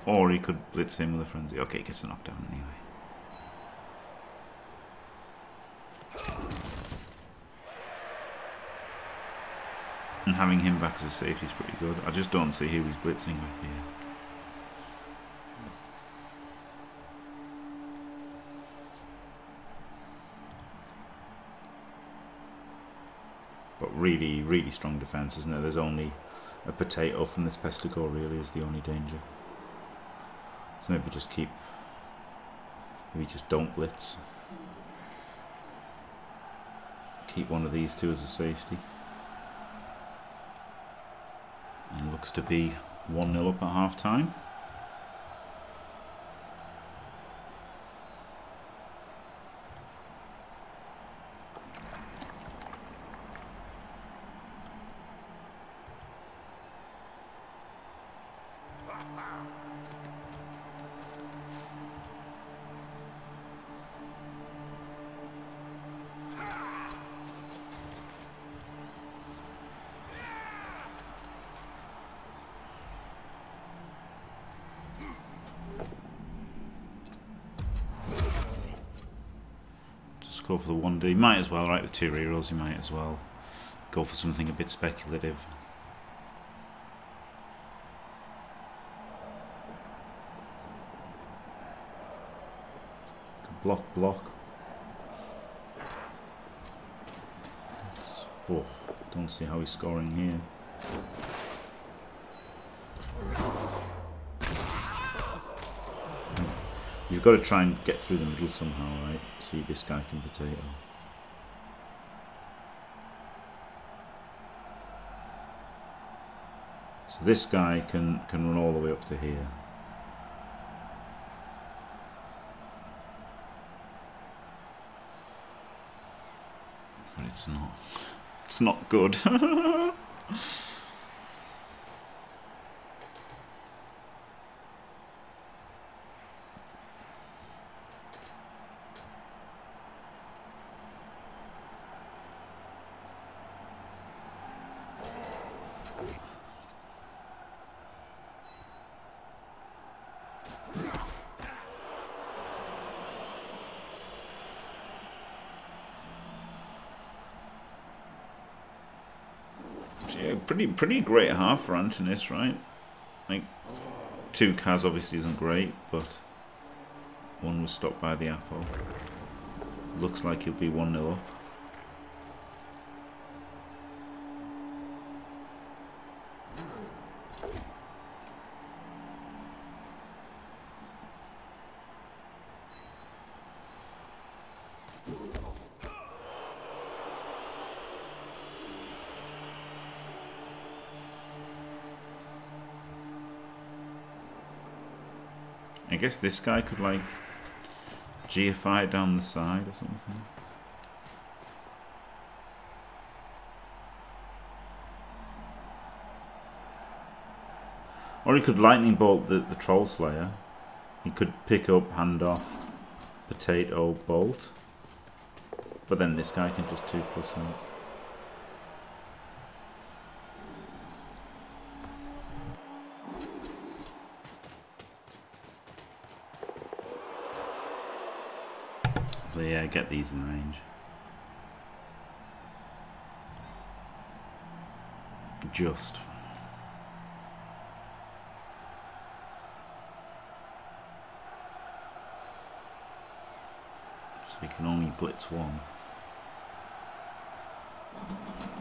A: Or he could blitz him with a frenzy. Okay, he gets the knockdown anyway. And having him back as a safety is pretty good. I just don't see who he's blitzing with here. Really, really strong defence, isn't it? There's only a potato from this Pestigor really is the only danger. So maybe just keep, maybe just don't blitz. Keep one of these two as a safety. And looks to be 1-0 up at half You might as well, right, with two rerolls, you might as well go for something a bit speculative. Block, block. Oh, don't see how he's scoring here. You've got to try and get through the middle somehow, right? See this guy can potato. So this guy can, can run all the way up to here. But it's not. It's not good. yeah, pretty pretty great half for Antonis, right? Like two cars obviously isn't great, but one was stopped by the Apo. Looks like he'll be one 0 up. I guess this guy could like GFI down the side or something. Or he could lightning bolt the, the troll slayer. He could pick up, hand off, potato, bolt. But then this guy can just 2 plus. So yeah, get these in range. Just. So we can only blitz one.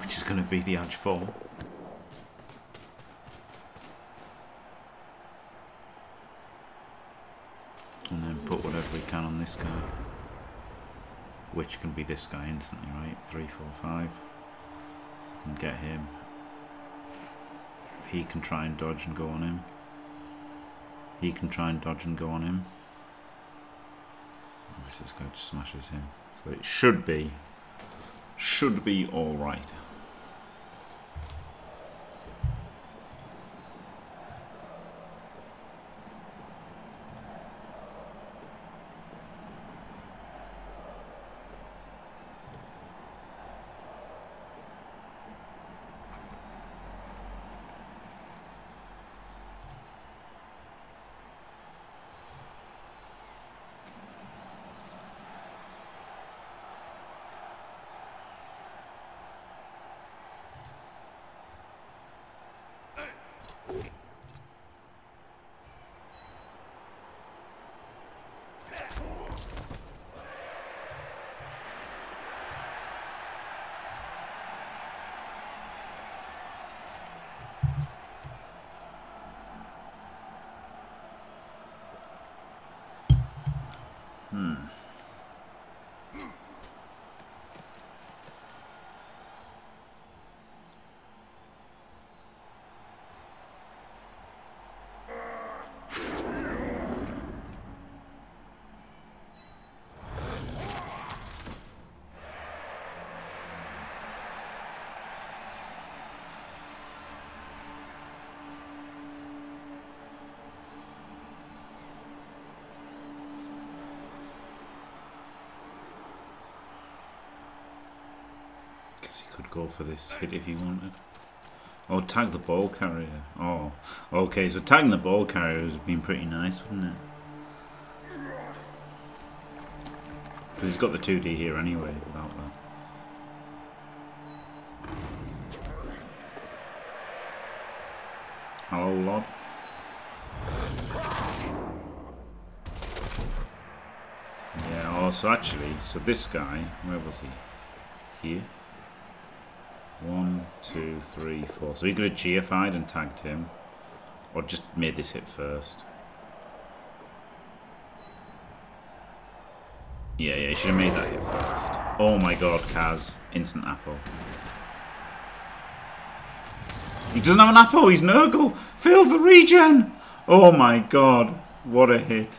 A: Which is going to be the AG4. And then put whatever we can on this guy which can be this guy instantly, right? Three, four, five. So I can get him. He can try and dodge and go on him. He can try and dodge and go on him. Obviously this guy just smashes him. So it should be, should be alright. Go for this hit if he wanted. Oh, tag the ball carrier. Oh, okay. So tagging the ball carrier has been pretty nice, wouldn't it? Because he's got the 2D here anyway, without that. Hello, Lord. Yeah, oh, so actually, so this guy, where was he? Here? One, two, three, four. So he could have GFI'd and tagged him. Or just made this hit first. Yeah, yeah, he should have made that hit first. Oh my god, Kaz. Instant Apo. He doesn't have an Apo, he's Nurgle! Fails the regen! Oh my god, what a hit.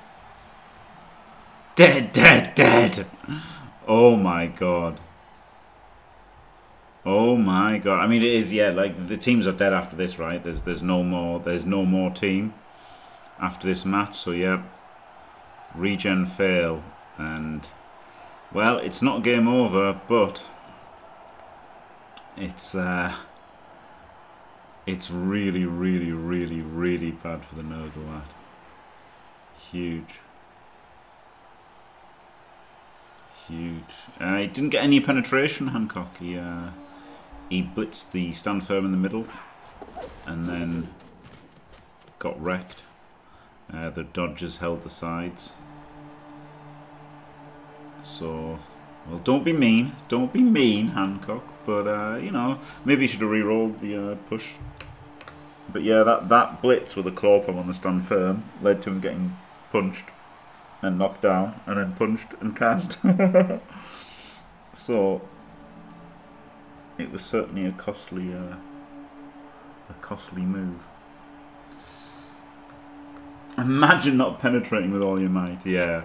A: Dead, dead, dead! Oh my god. Oh my god! I mean, it is yeah. Like the teams are dead after this, right? There's there's no more. There's no more team after this match. So yeah, regen fail, and well, it's not game over, but it's uh, it's really, really, really, really bad for the Nurgle lad. Huge. Huge. Uh, he didn't get any penetration, Hancock. He uh, he blitzed the stand firm in the middle and then got wrecked. Uh, the Dodgers held the sides. So, well, don't be mean. Don't be mean, Hancock. But, uh, you know, maybe you should have re-rolled the uh, push. But yeah, that, that blitz with a claw palm on the stand firm led to him getting punched and knocked down and then punched and cast. so, it was certainly a costly, uh, a costly move. Imagine not penetrating with all your might. Yeah,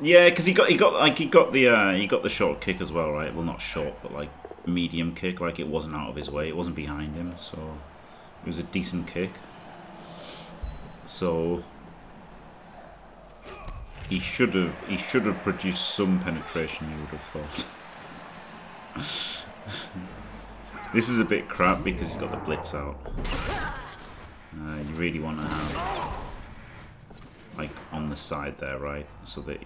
A: yeah, because he got he got like he got the uh, he got the short kick as well, right? Well, not short, but like medium kick. Like it wasn't out of his way. It wasn't behind him, so it was a decent kick. So he should have he should have produced some penetration. You would have thought. this is a bit crap because he's got the blitz out. Uh, you really want to have like on the side there, right? So that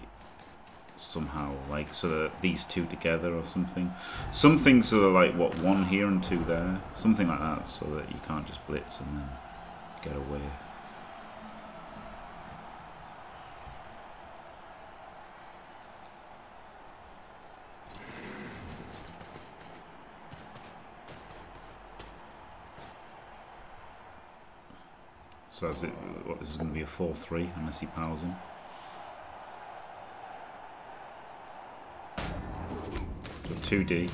A: somehow like so that these two together or something, something so that like what one here and two there, something like that, so that you can't just blitz and then get away. So is it, what, this is going to be a 4-3 unless he powers him. So 2D.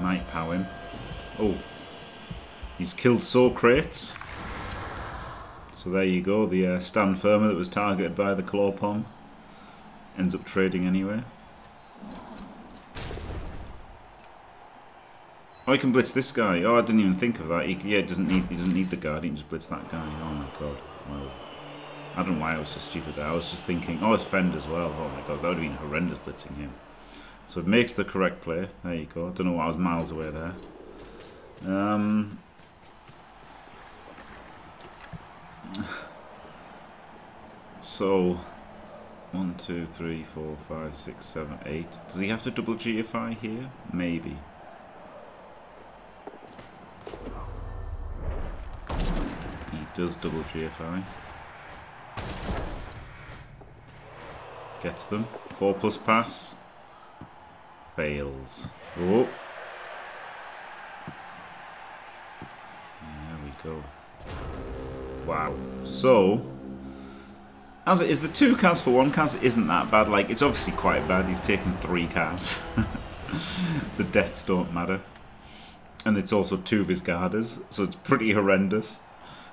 A: Might power him. Oh. He's killed Socrates. So there you go, the uh, stand firmer that was targeted by the claw Pom ends up trading anyway. I can blitz this guy. Oh, I didn't even think of that. He, yeah, doesn't need he doesn't need the guard. He can just blitz that guy. Oh my god. Well, I don't know why I was so stupid there. I was just thinking, oh, it's Fend as well. Oh my god, that would have been horrendous blitzing him. So it makes the correct play. There you go. I don't know why I was miles away there. Um. So, one, two, three, four, five, six, seven, eight. Does he have to double GFI here? Maybe. Does double GFI. Gets them. Four plus pass. Fails. Oh. There we go. Wow. So, As it is, the two cars for one cars isn't that bad. Like, it's obviously quite bad. He's taken three cars. the deaths don't matter. And it's also two of his guarders, so it's pretty horrendous.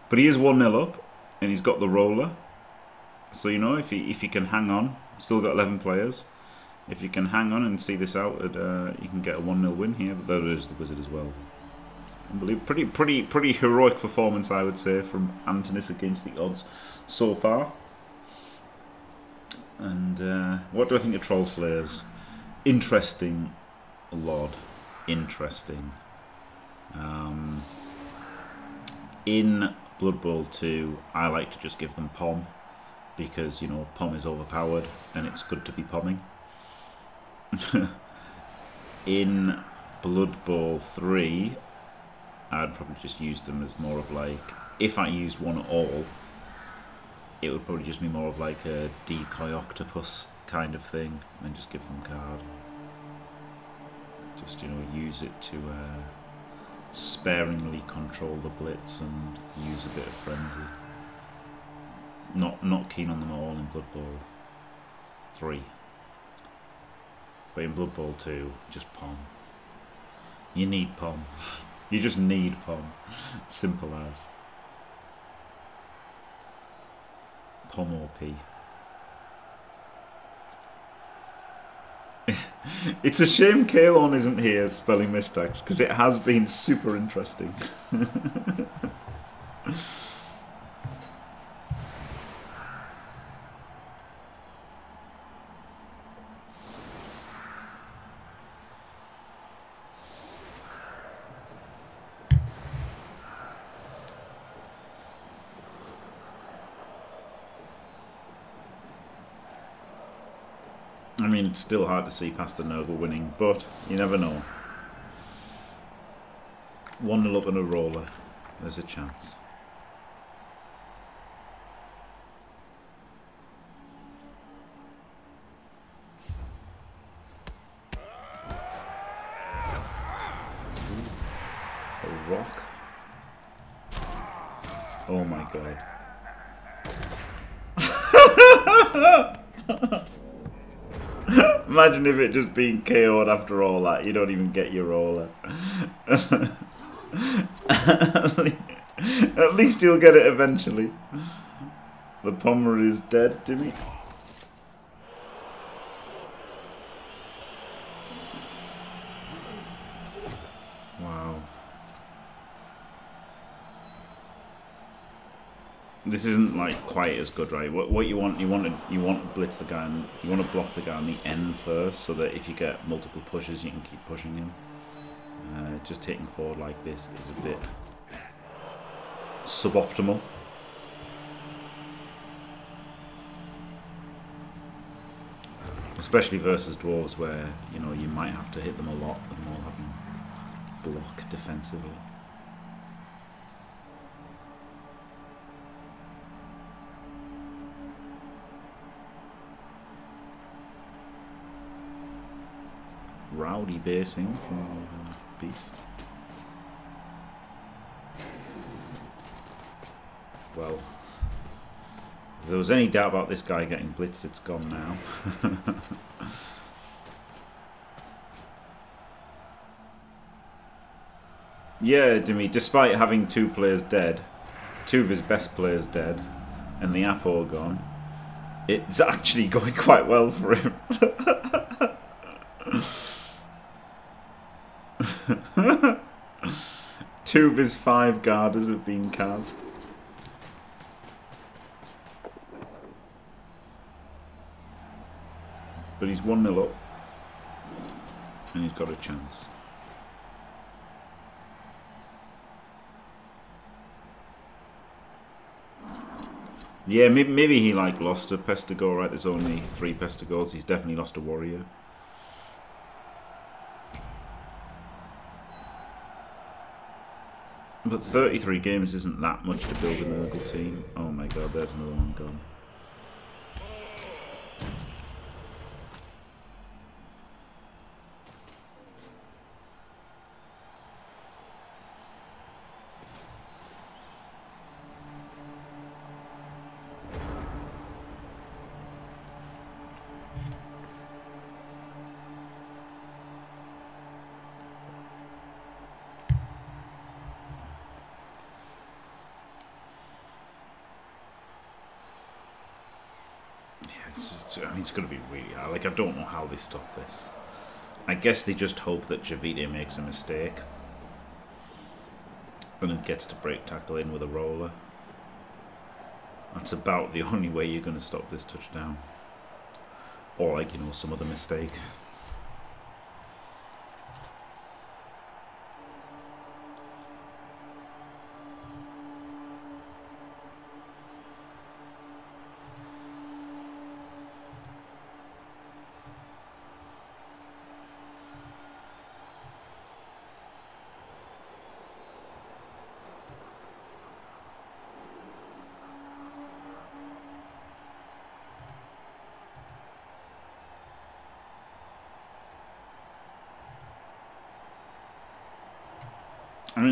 A: But he is 1-0 up, and he's got the roller. So, you know, if he, if he can hang on, still got 11 players. If you can hang on and see this out, uh, you can get a 1-0 win here. But there is the Wizard as well. Pretty, pretty, pretty heroic performance, I would say, from Antonis against the odds so far. And uh, what do I think of Troll Slayers? Interesting Lord. Interesting. Um, in Blood Bowl 2, I like to just give them Pom because, you know, Pom is overpowered and it's good to be pomming. in Blood Bowl 3, I'd probably just use them as more of like, if I used one at all, it would probably just be more of like a decoy octopus kind of thing and just give them card. Just, you know, use it to uh, sparingly control the blitz and use a bit of frenzy. Not not keen on them all in Blood Bowl 3. But in Blood Bowl 2, just Pom. You need Pom. you just need Pom. Simple as. Pom or P. it's a shame Kalon isn't here spelling mistakes because it has been super interesting. still hard to see past the Nurgle winning, but you never know. 1 0 up and a roller. There's a chance. A rock. Oh my god. Imagine if it just being KO'd after all that. You don't even get your roller. At least you'll get it eventually. The Pommer is dead, Timmy. Wow. This isn't like quite as good, right? What, what you want, you want to you want to blitz the guy, and you want to block the guy on the end first, so that if you get multiple pushes, you can keep pushing him. Uh, just taking forward like this is a bit suboptimal. Especially versus dwarves where, you know, you might have to hit them a lot and all having block defensively. Rowdy basing from uh, Beast. Well, if there was any doubt about this guy getting blitzed, it's gone now. yeah, Demi, despite having two players dead, two of his best players dead, and the Apo gone, it's actually going quite well for him. Two of his five guarders have been cast. But he's 1 0 up. And he's got a chance. Yeah, maybe, maybe he like lost a Pestigor, right? There's only three Pestigors. He's definitely lost a warrior. But 33 games isn't that much to build an Nurgle team. Oh my god, there's another one gone. Really. Like, I don't know how they stop this. I guess they just hope that Chivite makes a mistake. And then gets to break tackle in with a roller. That's about the only way you're going to stop this touchdown. Or, like, you know, some other mistake.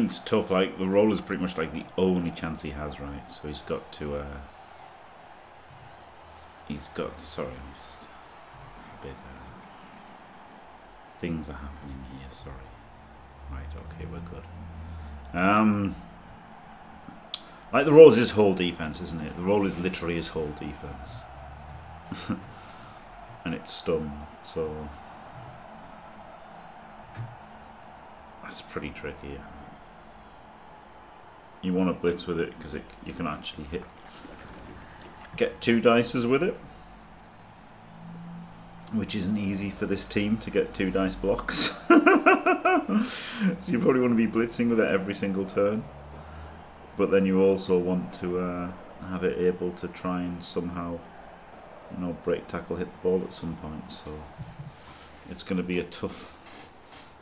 A: It's tough. Like the roll is pretty much like the only chance he has, right? So he's got to. Uh, he's got. Sorry, I'm just. A bit. Uh, things are happening here. Sorry. Right. Okay, we're good. Um. Like the roll is his whole defense, isn't it? The roll is literally his whole defense, and it's stun. So that's pretty tricky you want to blitz with it because it, you can actually hit get two dices with it. Which isn't easy for this team to get two dice blocks. So you probably want to be blitzing with it every single turn. But then you also want to uh, have it able to try and somehow you know break tackle hit the ball at some point. So it's going to be a tough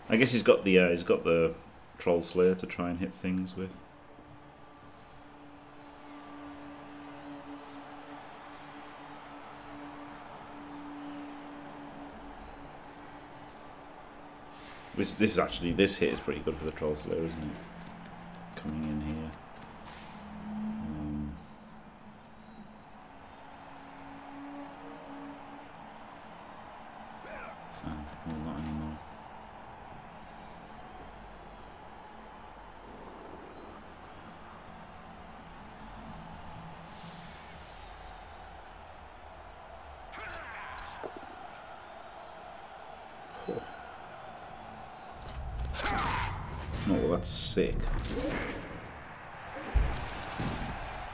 A: I guess he's got the uh, he's got the troll slayer to try and hit things with This this is actually this hit is pretty good for the troll slayer, isn't it? Coming in here. Um, oh, well, not anymore. Oh, well, that's sick.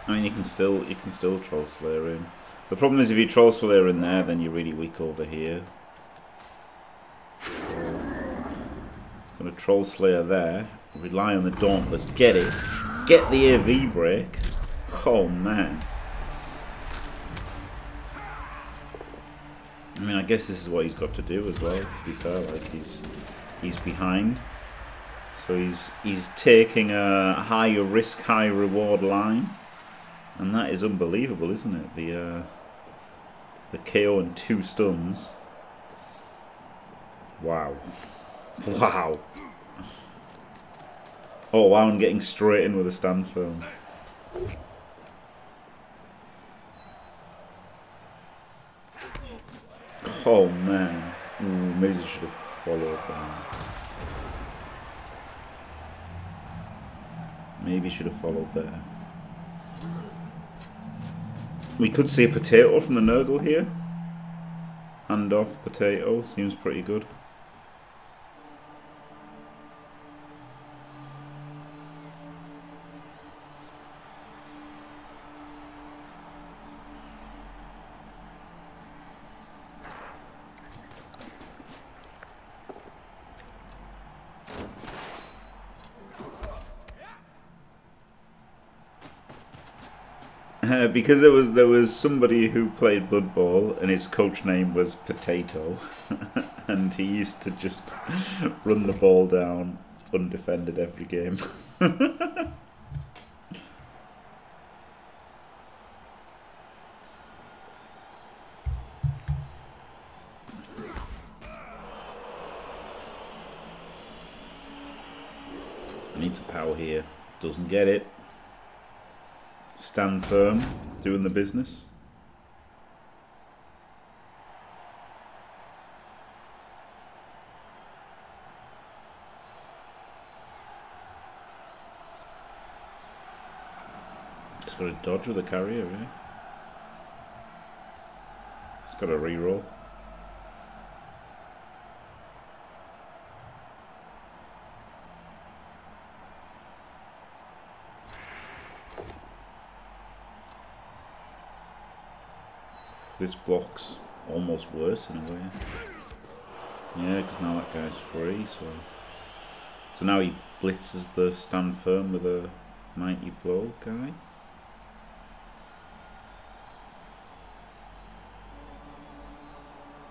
A: I mean, you can still you can still troll slayer in. The problem is if you troll slayer in there, then you're really weak over here. So, gonna troll slayer there. Rely on the dauntless. Get it. Get the AV break. Oh man. I mean, I guess this is what he's got to do as well. To be fair, like he's he's behind. So he's he's taking a higher risk, high reward line, and that is unbelievable, isn't it? The uh, the KO and two stuns. Wow, wow. Oh wow! I'm getting straight in with a stand firm. Oh man, Ooh, maybe I should have followed that. Maybe should have followed there. We could see a potato from the Nurgle here. Hand off potato, seems pretty good. Uh, because there was there was somebody who played Blood Bowl and his coach name was Potato, and he used to just run the ball down undefended every game. Needs a power here. Doesn't get it. Stand firm, doing the business. Just got to dodge with a carrier, really. Got a reroll. This block's almost worse in a way. Yeah, because now that guy's free, so... So now he blitzes the stand firm with a mighty blow guy.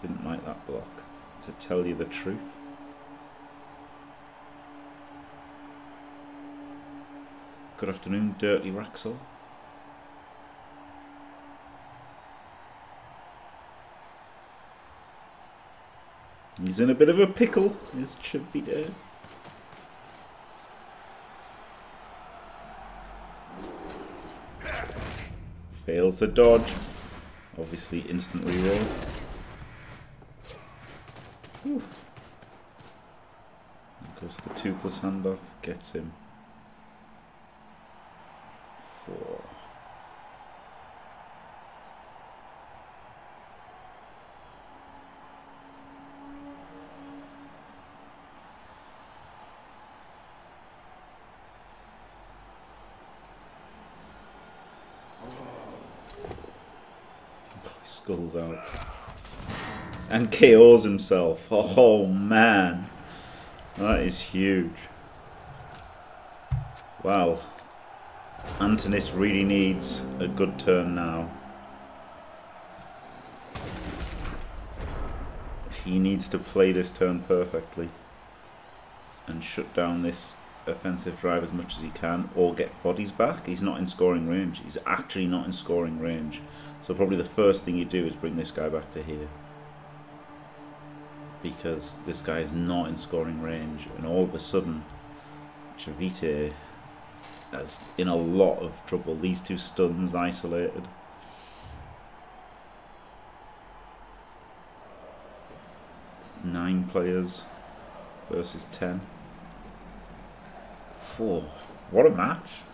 A: Didn't like that block, to tell you the truth. Good afternoon, Dirty Raxel. He's in a bit of a pickle, is Chivite. Fails the dodge. Obviously, instant reroll. Whew. Goes the 2 plus handoff, gets him. Four. Skulls out. And KOs himself. Oh man. That is huge. Wow. Antonis really needs a good turn now. He needs to play this turn perfectly. And shut down this offensive drive as much as he can or get bodies back. He's not in scoring range. He's actually not in scoring range. So probably the first thing you do is bring this guy back to here. Because this guy is not in scoring range. And all of a sudden, Chivite is in a lot of trouble. These two stuns isolated. Nine players versus ten. Four. What a match.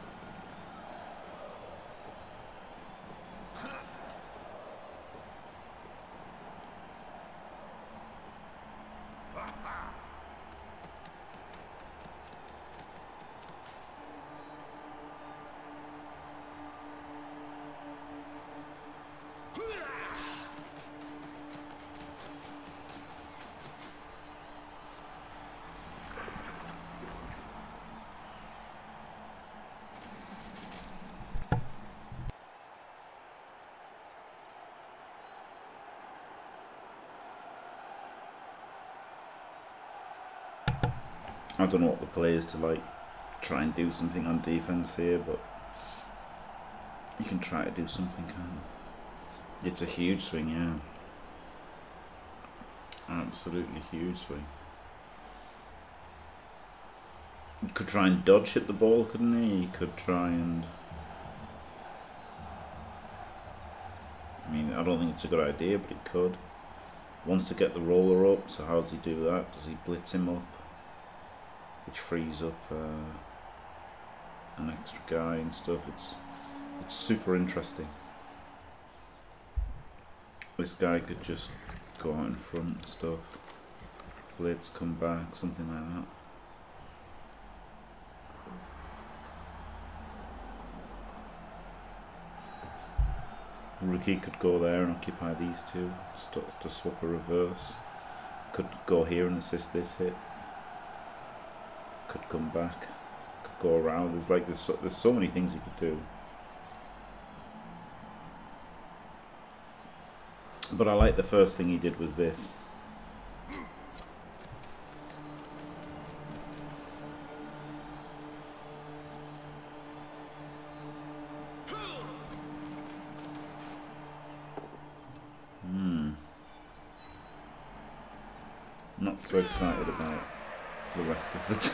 A: I don't know what the play is to like try and do something on defense here, but you can try to do something. Kind of. It's a huge swing, yeah. Absolutely huge swing. He could try and dodge hit the ball, couldn't he? He could try and. I mean, I don't think it's a good idea, but he could. Wants to get the roller up, so how does he do that? Does he blitz him up? Which frees up uh, an extra guy and stuff. It's it's super interesting. This guy could just go out in front and stuff. Blades come back, something like that. Rookie could go there and occupy these two, to swap a reverse. Could go here and assist this hit could come back, could go around. There's like there's so, there's so many things you could do. But I like the first thing he did was this.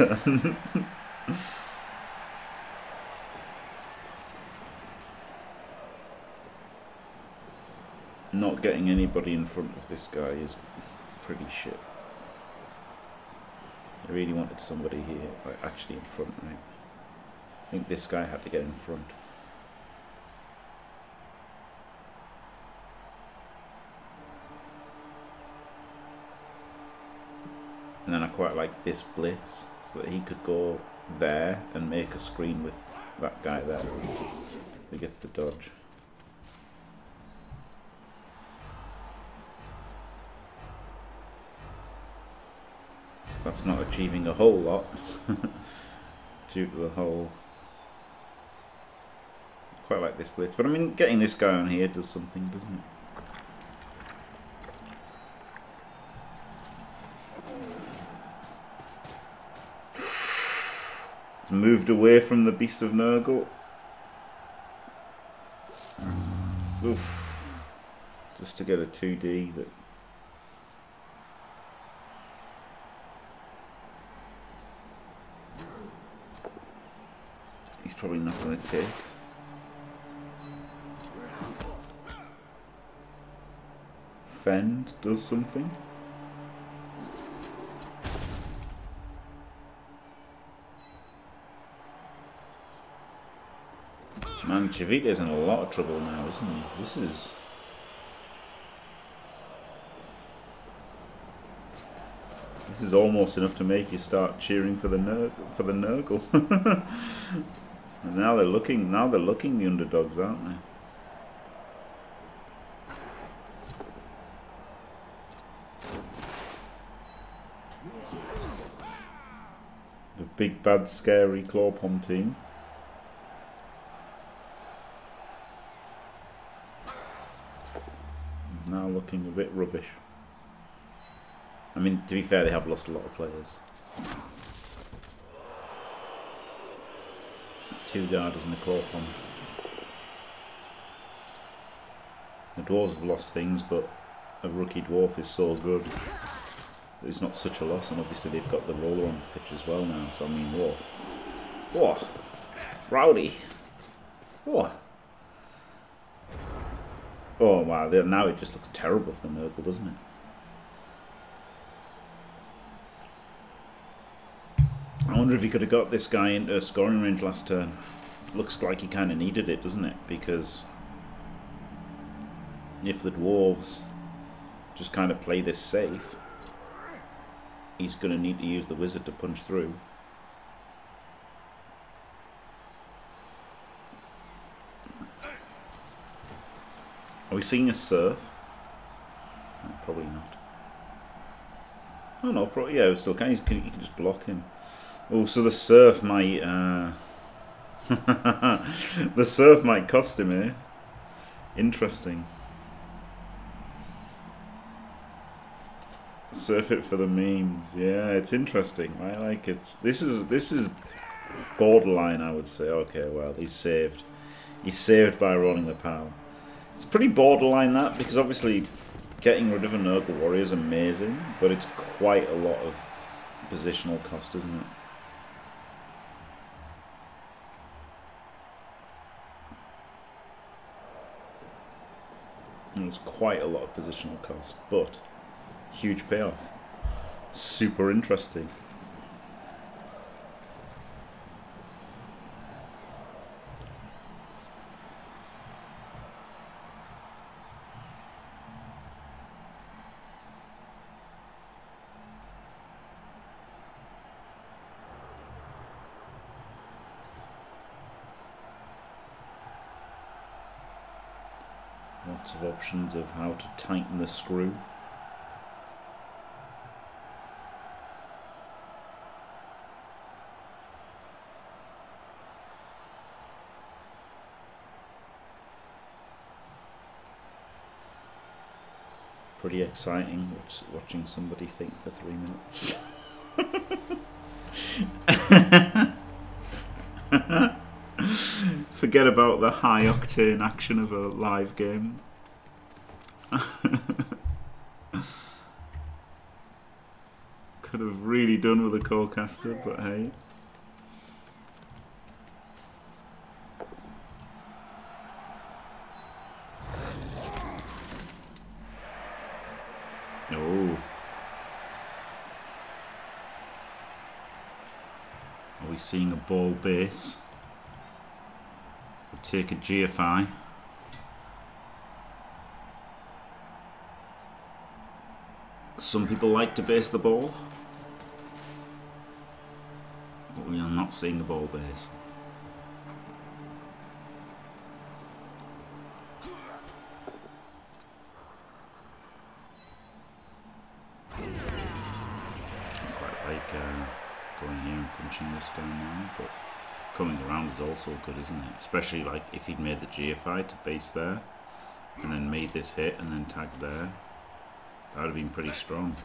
A: Turn. Not getting anybody in front of this guy is pretty shit. I really wanted somebody here, like actually in front? I think this guy had to get in front. And then I quite like this blitz, so that he could go there and make a screen with that guy there. He gets the dodge. That's not achieving a whole lot due to the whole. Quite like this blitz, but I mean, getting this guy on here does something, doesn't it? It's moved away from the Beast of Nurgle. Oof. Just to get a 2D but... he's probably not going to take. Fend does something. Man, Chivite's in a lot of trouble now, isn't he? This is... This is almost enough to make you start cheering for the Nurgle, for the Nurgle. and now they're looking, now they're looking the underdogs, aren't they? The big bad scary Clawpom team. is now looking a bit rubbish. I mean, to be fair, they have lost a lot of players. Two guarders and a Clawpom. The Dwarves have lost things, but a rookie Dwarf is so good. It's not such a loss, and obviously they've got the roller on pitch as well now, so I mean, whoa. Whoa! Rowdy! Whoa! Oh wow, now it just looks terrible for the Nurgle, doesn't it? I wonder if he could have got this guy into a scoring range last turn. Looks like he kind of needed it, doesn't it? Because if the Dwarves just kind of play this safe, he's going to need to use the Wizard to punch through. Are we seeing a surf? Probably not. Oh no, probably yeah. Still can you can, can just block him. Oh, so the surf might uh, the surf might cost him here. Interesting. Surf it for the memes. Yeah, it's interesting. I like it. This is this is borderline. I would say. Okay, well he's saved. He's saved by rolling the power. It's pretty borderline that, because obviously getting rid of a Nurgle Warrior is amazing, but it's quite a lot of positional cost, isn't it? It's quite a lot of positional cost, but huge payoff. Super interesting. lots of options of how to tighten the screw. Pretty exciting watching somebody think for three minutes. Forget about the high octane action of a live game. Could have really done with a co-caster, but hey. Oh. Are we seeing a ball base? We'll take a GFI. Some people like to base the ball. But we are not seeing the ball base. Quite like uh, going here and punching this guy now, but coming around is also good, isn't it? Especially like if he'd made the GFI to base there, and then made this hit and then tag there. That would have been pretty strong.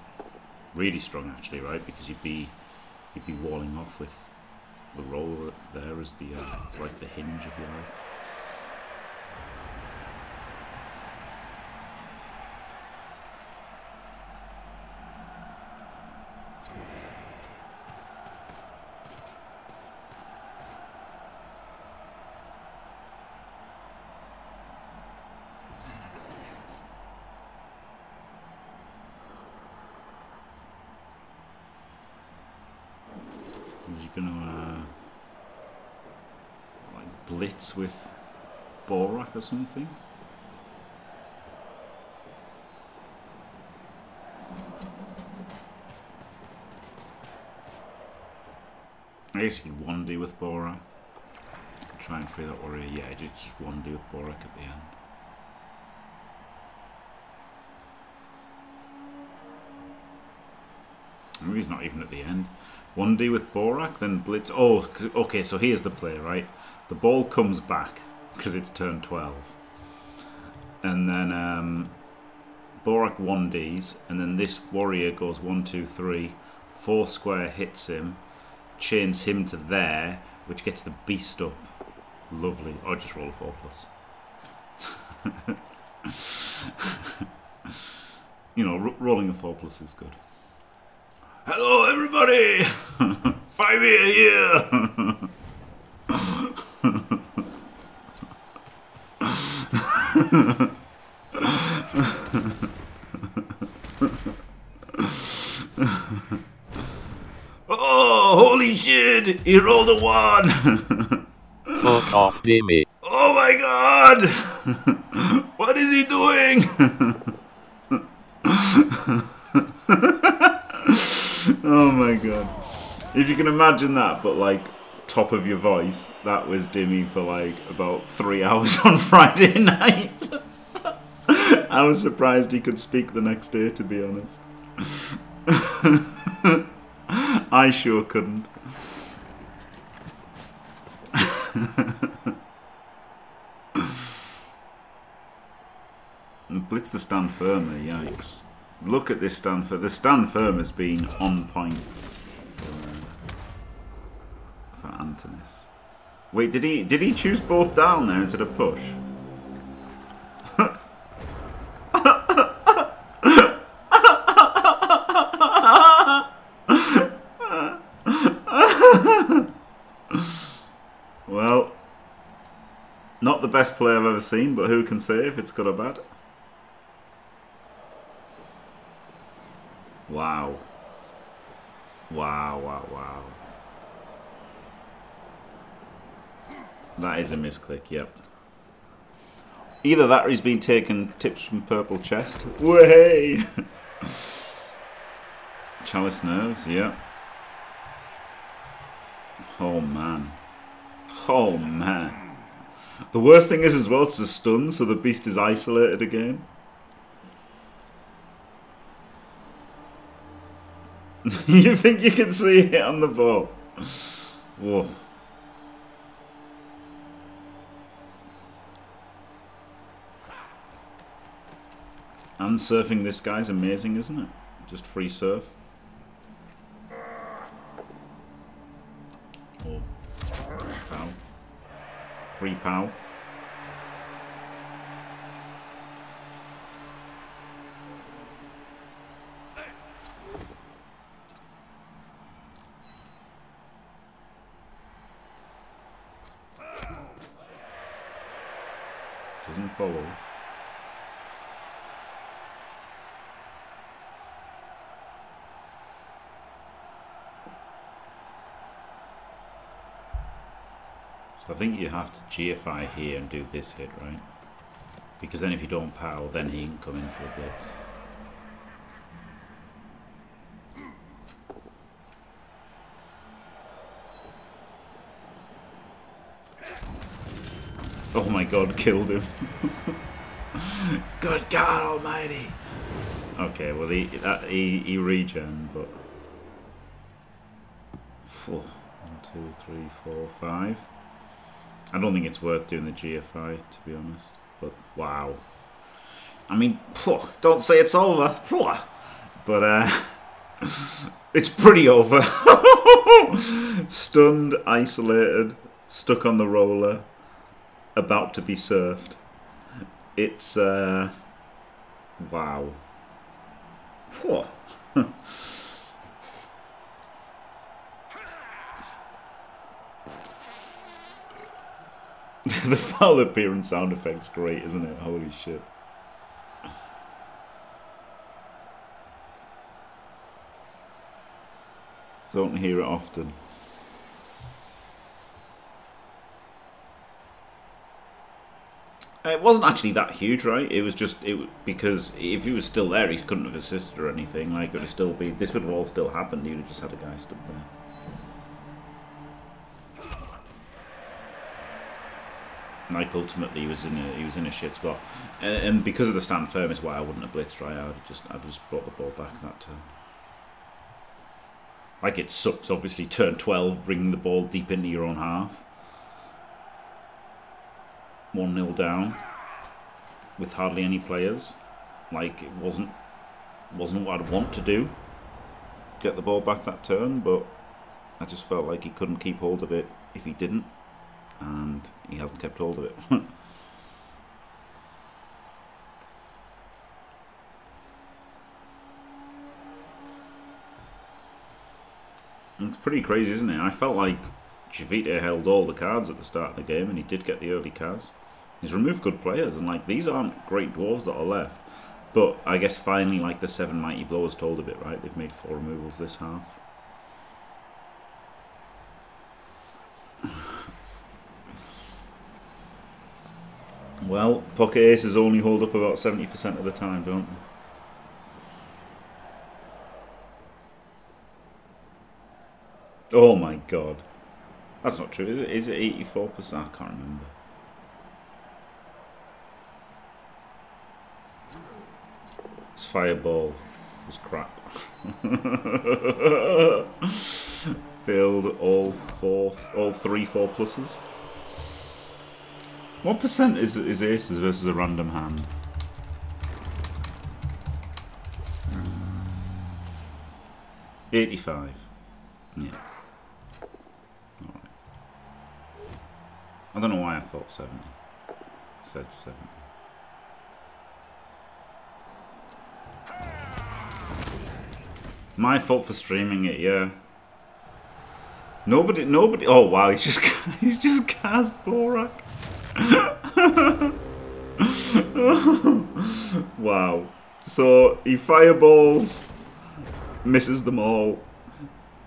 A: Really strong actually, right? Because you'd be you'd be walling off with the roll there as the uh, it's like the hinge if you like. Is he gonna uh, with Borak or something? I guess you could one D with Borak. Try and free that warrior. Yeah, just just one D with Borak at the end. Maybe he's not even at the end. 1D with Borak, then Blitz. Oh, okay, so here's the play, right? The ball comes back because it's turn 12. And then um, Borak 1Ds, and then this warrior goes 1, 2, 3. Four square hits him, chains him to there, which gets the beast up. Lovely. Or just roll a 4 plus. you know, ro- rolling a 4 plus is good. Hello, everybody! Five here, here! oh, holy shit! He rolled a one!
B: Fuck off, Dimmy.
A: oh my god! what is he doing? oh my god. If you can imagine that, but like top of your voice, that was Dimmy for like about three hours on Friday night. I was surprised he could speak the next day, to be honest. I sure couldn't. Blitz the stand firmer, yikes. Look at this stand firm. The stand firm has been on point Antonis. Wait, did he did he choose both down there instead of push? well, not the best play I've ever seen, but who can say if it's good or bad? Wow. Wow, wow, wow. That is a misclick, yep. Either that or he's been taking tips from Purple Chest. Way! Chalice Nerves, yeah. Oh man. Oh man. The worst thing is as well, it's a stun, so the beast is isolated again. you think you can see it on the ball? Whoa. And surfing this guy's amazing, isn't it? Just free surf. Oh. Pow. Free pow. Doesn't follow. So I think you have to GFI here and do this hit, right? Because then if you don't pal, then he can come in for a blitz. Oh my god, killed him. Good God Almighty! Okay, well he that, he, he regen, but one, two, three, four, five. I don't think it's worth doing the GFI to be honest. But wow. I mean, don't say it's over, but uh, it's pretty over. Stunned, isolated, stuck on the roller, about to be surfed. It's uh, wow. the foul appearance sound effect's great, isn't it? Holy shit. Don't hear it often. It wasn't actually that huge, right? It was just it because if he was still there, he couldn't have assisted or anything. Like it would have still be this would have all still happened. He would have just had a guy stood there. Like ultimately, he was in a he was in a shit spot, uh, and because of the stand firm is why I wouldn't have blitzed right. I would just I just brought the ball back that turn. Like it sucks, obviously. Turn twelve, bringing the ball deep into your own half. One 0 down, with hardly any players. Like it wasn't wasn't what I'd want to do. Get the ball back that turn, but I just felt like he couldn't keep hold of it if he didn't and he hasn't kept hold of it. it's pretty crazy, isn't it? I felt like Chivite held all the cards at the start of the game, and he did get the early cards. He's removed good players, and like these aren't great dwarves that are left. But I guess finally, like the seven mighty blowers told a bit, right? They've made four removals this half. Well, pocket aces only hold up about 70% of the time, don't they? Oh my god. That's not true, is it? Is it 84%? I can't remember. This fireball was crap. Failed all four, all three four pluses. What percent is, is aces versus a random hand? Uh, eighty-five. Yeah. Alright. I don't know why I thought seventy. Said seventy. My fault for streaming it, yeah. Nobody, nobody. Oh wow, he's just he's just cast Borak. wow. So he fireballs, misses them all,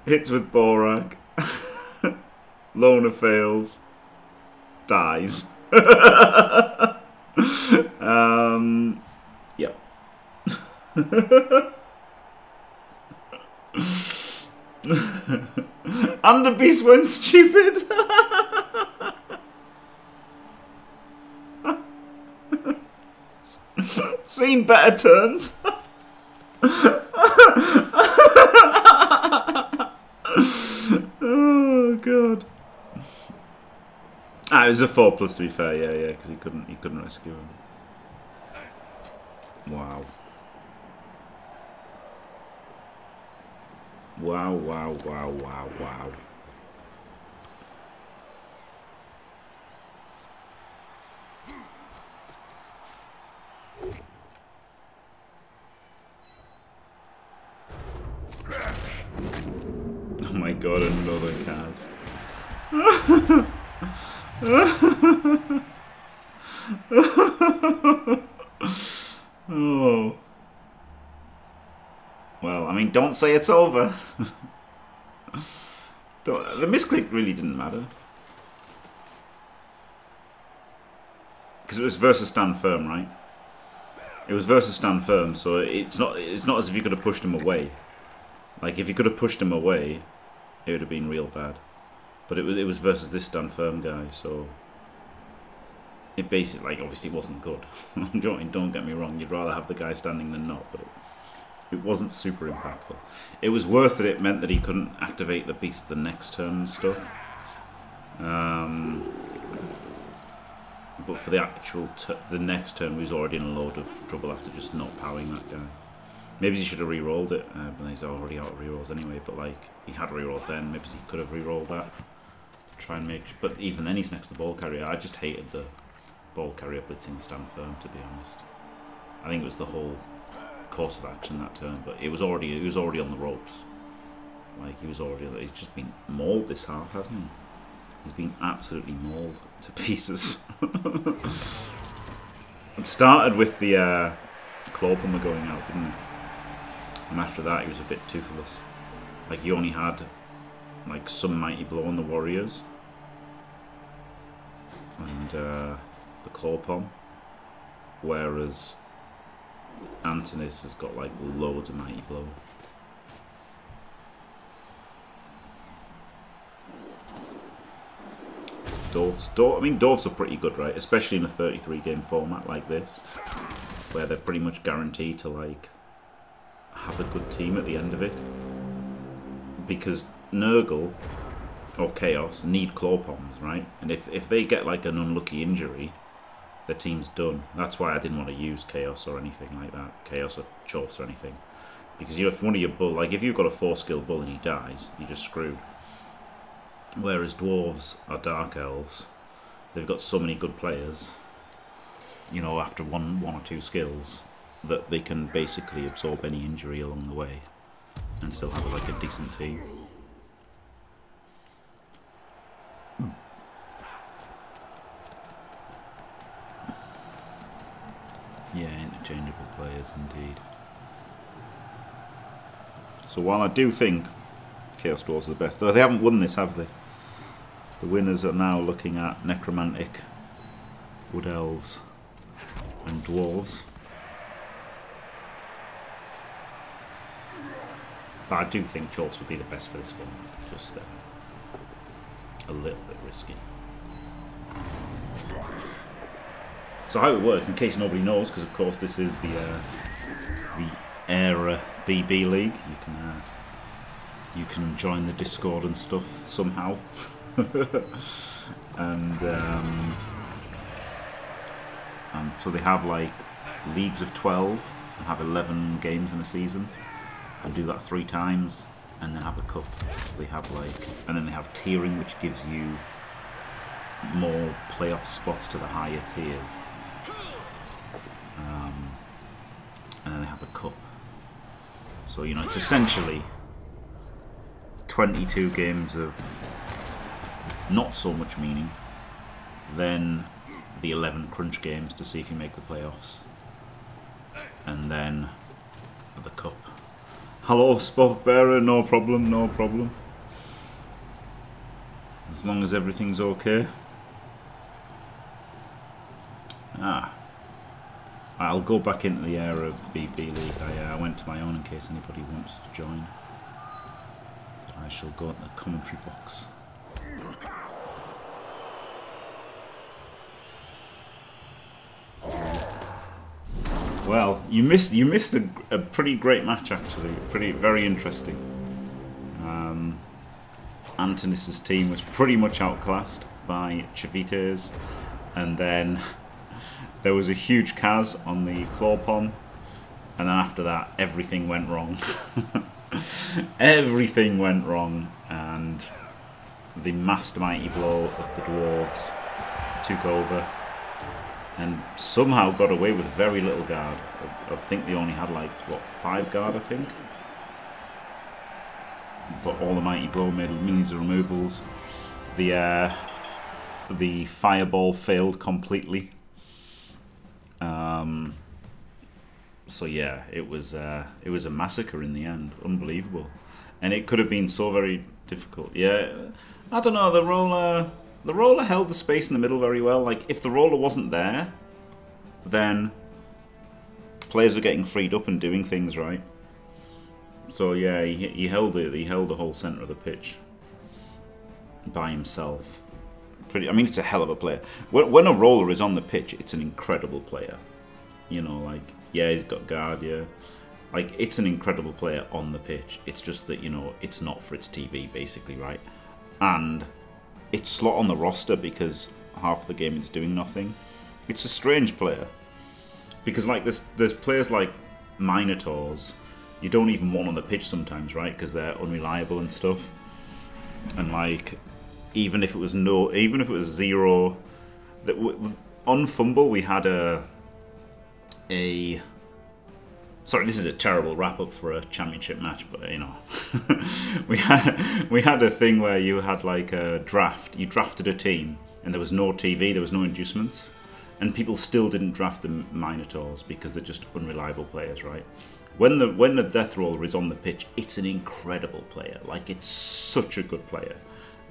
A: hits with Borak, Lona fails, dies. um, yeah. and the beast went stupid. Seen better turns. oh god. Ah, it was a four plus to be fair, yeah, yeah, because he couldn't he couldn't rescue him. Wow. Wow, wow, wow, wow, wow. Oh my god, another cast. oh. Well, I mean, don't say it's over. the misclick really didn't matter. Because it was versus stand firm, right? It was versus stand firm, so it's not it's not as if you could have pushed him away. Like if you could have pushed him away, it would have been real bad. But it was it was versus this stand firm guy, so it basically, like, obviously wasn't good. don't, don't get me wrong, you'd rather have the guy standing than not, but it, wasn't super impactful. It was worse that it meant that he couldn't activate the beast the next turn and stuff. Um, but for the actual the next turn, he was already in a load of trouble after just not powering that guy. Maybe he should have re-rolled it, uh, but he's already out of re-rolls anyway. But like he had re-rolls then, maybe he could have re-rolled that. Try and make. But even then, he's next to the ball carrier. I just hated the ball carrier blitzing stand firm, to be honest. I think it was the whole course of action that turn, but it was already he was already on the ropes. Like he was already he's just been mauled this half, hasn't he? He's been absolutely mauled to pieces. it started with the uh, Clawpummer going out, didn't it? And after that, he was a bit toothless. Like he only had like some mighty blow on the Warriors and uh, the claw Clawpom, whereas Antonis has got like loads of mighty blow. Dwarves, Dwarf, I mean Dwarves are pretty good, right? Especially in a 33 game format like this, where they're pretty much guaranteed to like have a good team at the end of it. Because Nurgle or Chaos need Clawpoms, right? And if, if they get like an unlucky injury, the team's done. That's why I didn't want to use Chaos or anything like that. Chaos or Chorfs or anything. Because you if one of your bull, like if you've got a four skill bull and he dies, you're just screwed. Whereas dwarves are dark elves, they've got so many good players. You know, after one one or two skills, that they can basically absorb any injury along the way, and still have like a decent team. Hmm. Yeah, interchangeable players indeed. So while I do think Chaos Dwarves are the best, though they haven't won this, have they? The winners are now looking at Necromantic, Wood Elves, and Dwarves. But I do think Chorfs would be the best for this one. Just uh, a little bit risky. So how it works, in case nobody knows, because of course this is the uh, the Eire BB League. You can uh, you can join the Discord and stuff somehow, and um, and so they have like leagues of twelve and have eleven games in a season, do that three times, and then have a cup. So they have like, and then they have tiering, which gives you more playoff spots to the higher tiers. Um, and then they have a cup. So, you know, it's essentially 22 games of not so much meaning, then the 11 crunch games to see if you make the playoffs, and then the cup. Hello, Spot Bearer, no problem, no problem. As long as everything's okay. Ah. I'll go back into the era of BB League. I, uh, I went to my own in case anybody wants to join. I shall go in the commentary box. Well, you missed you missed a, a pretty great match actually. Pretty very interesting. Um, Antonis's team was pretty much outclassed by Chivites, and then there was a huge Kaz on the Clawpom, and then after that, everything went wrong. everything went wrong, and the Master Mighty Blow of the Dwarves took over and somehow got away with very little guard. I, I think they only had like, what, five guard, I think? But all the Mighty Blow made millions of removals. The, uh, the Fireball failed completely um, so yeah, it was uh, it was a massacre in the end, unbelievable, and it could have been so very difficult. Yeah, I don't know. The roller, the roller held the space in the middle very well. Like if the roller wasn't there, then players were getting freed up and doing things right. So yeah, he, he held it. He held the whole center of the pitch by himself. Pretty. I mean, it's a hell of a player. When, when a roller is on the pitch, it's an incredible player. You know, like yeah, he's got guard. Yeah, like it's an incredible player on the pitch. It's just that you know it's not for its TV, basically, right? And it's slot on the roster because half of the game is doing nothing. It's a strange player because like there's there's players like Minotaurs you don't even want on the pitch sometimes, right? Because they're unreliable and stuff. And like, even if it was no, even if it was zero, that on fumble we had a a. Sorry, this is a terrible wrap up for a championship match, but you know, we had we had a thing where you had like a draft. You drafted a team, and there was no TV, there was no inducements, and people still didn't draft the Minotaurs because they're just unreliable players, right? when the when the death roller is on the pitch, it's an incredible player. Like it's such a good player.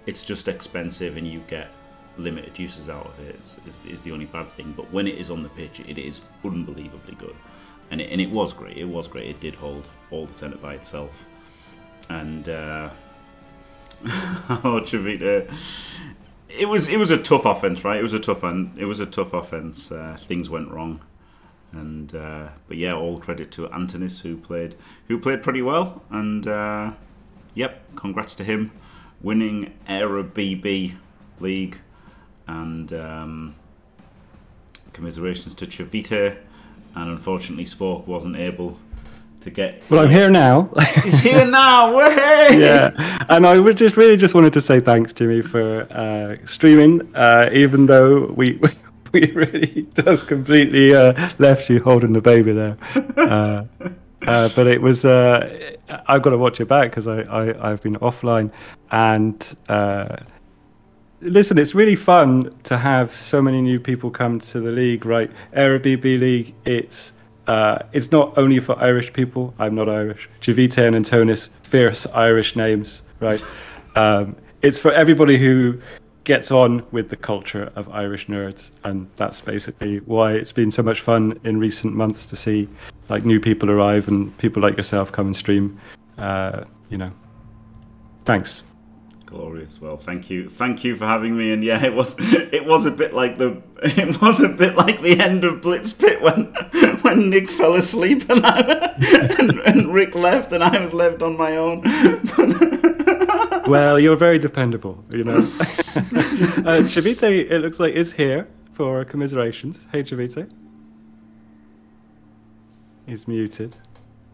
A: It's just expensive, and you get limited uses out of it. Is, is, is the only bad thing. But when it is on the pitch, it is unbelievably good, and it, and it was great. It was great. It did hold all the centre by itself, and uh, oh Chivite. It was it was a tough offense, right? It was a tough one. It was a tough offense. Uh, things went wrong and uh, but yeah, all credit to Antonis who played who played pretty well, and uh, yep, congrats to him winning Eire BB League, and um, commiserations to Chivite, and unfortunately Spork wasn't able to get.
D: Well, I'm here now.
A: He's here now. Way!
D: yeah, and I would just really just wanted to say thanks, Jimmy, for uh, streaming, uh, even though we he really does completely uh, left you holding the baby there. Uh, uh, but it was uh, I've got to watch it back because I, I have been offline and uh, listen it's really fun to have so many new people come to the league right Eire League it's uh, it's not only for Irish people I'm not Irish Chivite and Antonis fierce Irish names right um, it's for everybody who gets on with the culture of Irish nerds, and that's basically why it's been so much fun in recent months to see like new people arrive and people like yourself come and stream. Uh, you know, thanks.
A: Glorious. Well, thank you, thank you for having me. And yeah, it was it was a bit like the it was a bit like the end of Blitz Pit when when Nick fell asleep and I, and, and Rick left and I was left on my own.
D: well, you're very dependable, you know. uh, Chivite, it looks like, is here for commiserations. Hey, Chivite. He's muted.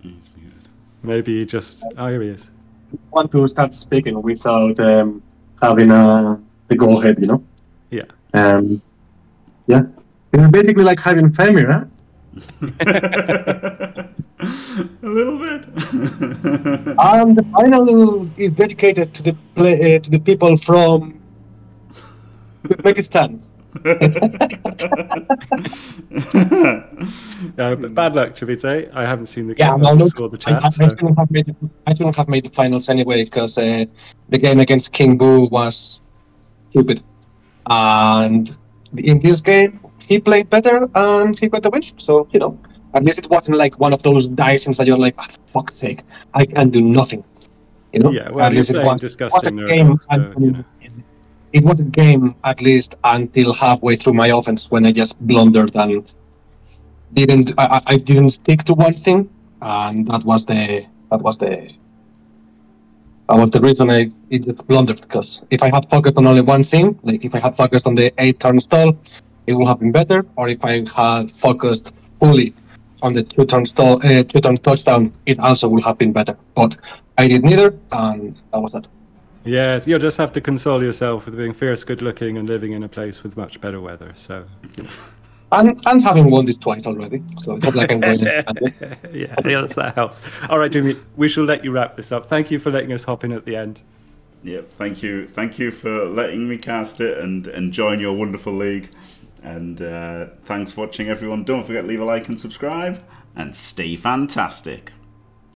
A: He's muted.
D: Maybe he just. Oh, here he is.
E: Want to start speaking without um, having a the go ahead, you know?
D: Yeah.
E: Um, yeah. It's basically like having family, huh?
A: a little bit.
E: um, the final is dedicated to the play, uh, to the people from Uzbekistan.
D: uh, but bad luck, Chivite. I haven't seen the
E: game.
D: Yeah,
E: no,
D: look, the chat.
E: I, I, so. shouldn't have made the, I shouldn't have made the finals anyway because uh, the game against King Boo was stupid, and in this game he played better and he got the win. So you know, at least it wasn't like one of those Dysons that you're like, oh, fuck's sake, I can do nothing. You know,
D: yeah, well,
E: at
D: least it was,
E: disgusting was a game. So, you know. It was a game at least until halfway through my offense when I just blundered and didn't. I, I didn't stick to one thing, and that was the that was the that was the reason I it blundered because if I had focused on only one thing, like if I had focused on the eight turn stall, it would have been better. Or if I had focused fully on the two turn stall, uh, two turn touchdown, it also would have been better. But I did neither, and that was it.
D: Yeah, you'll just have to console yourself with being fierce, good looking, and living in a place with much better weather. So.
E: And, and having won this twice already, so it's not like I'm going.
D: yeah, yes, that helps. All right, Jimmy, we shall let you wrap this up. Thank you for letting us hop in at the end.
A: Yep, thank you, thank you for letting me cast it and and join your wonderful league. And uh, thanks for watching, everyone. Don't forget leave a like and subscribe, and stay fantastic.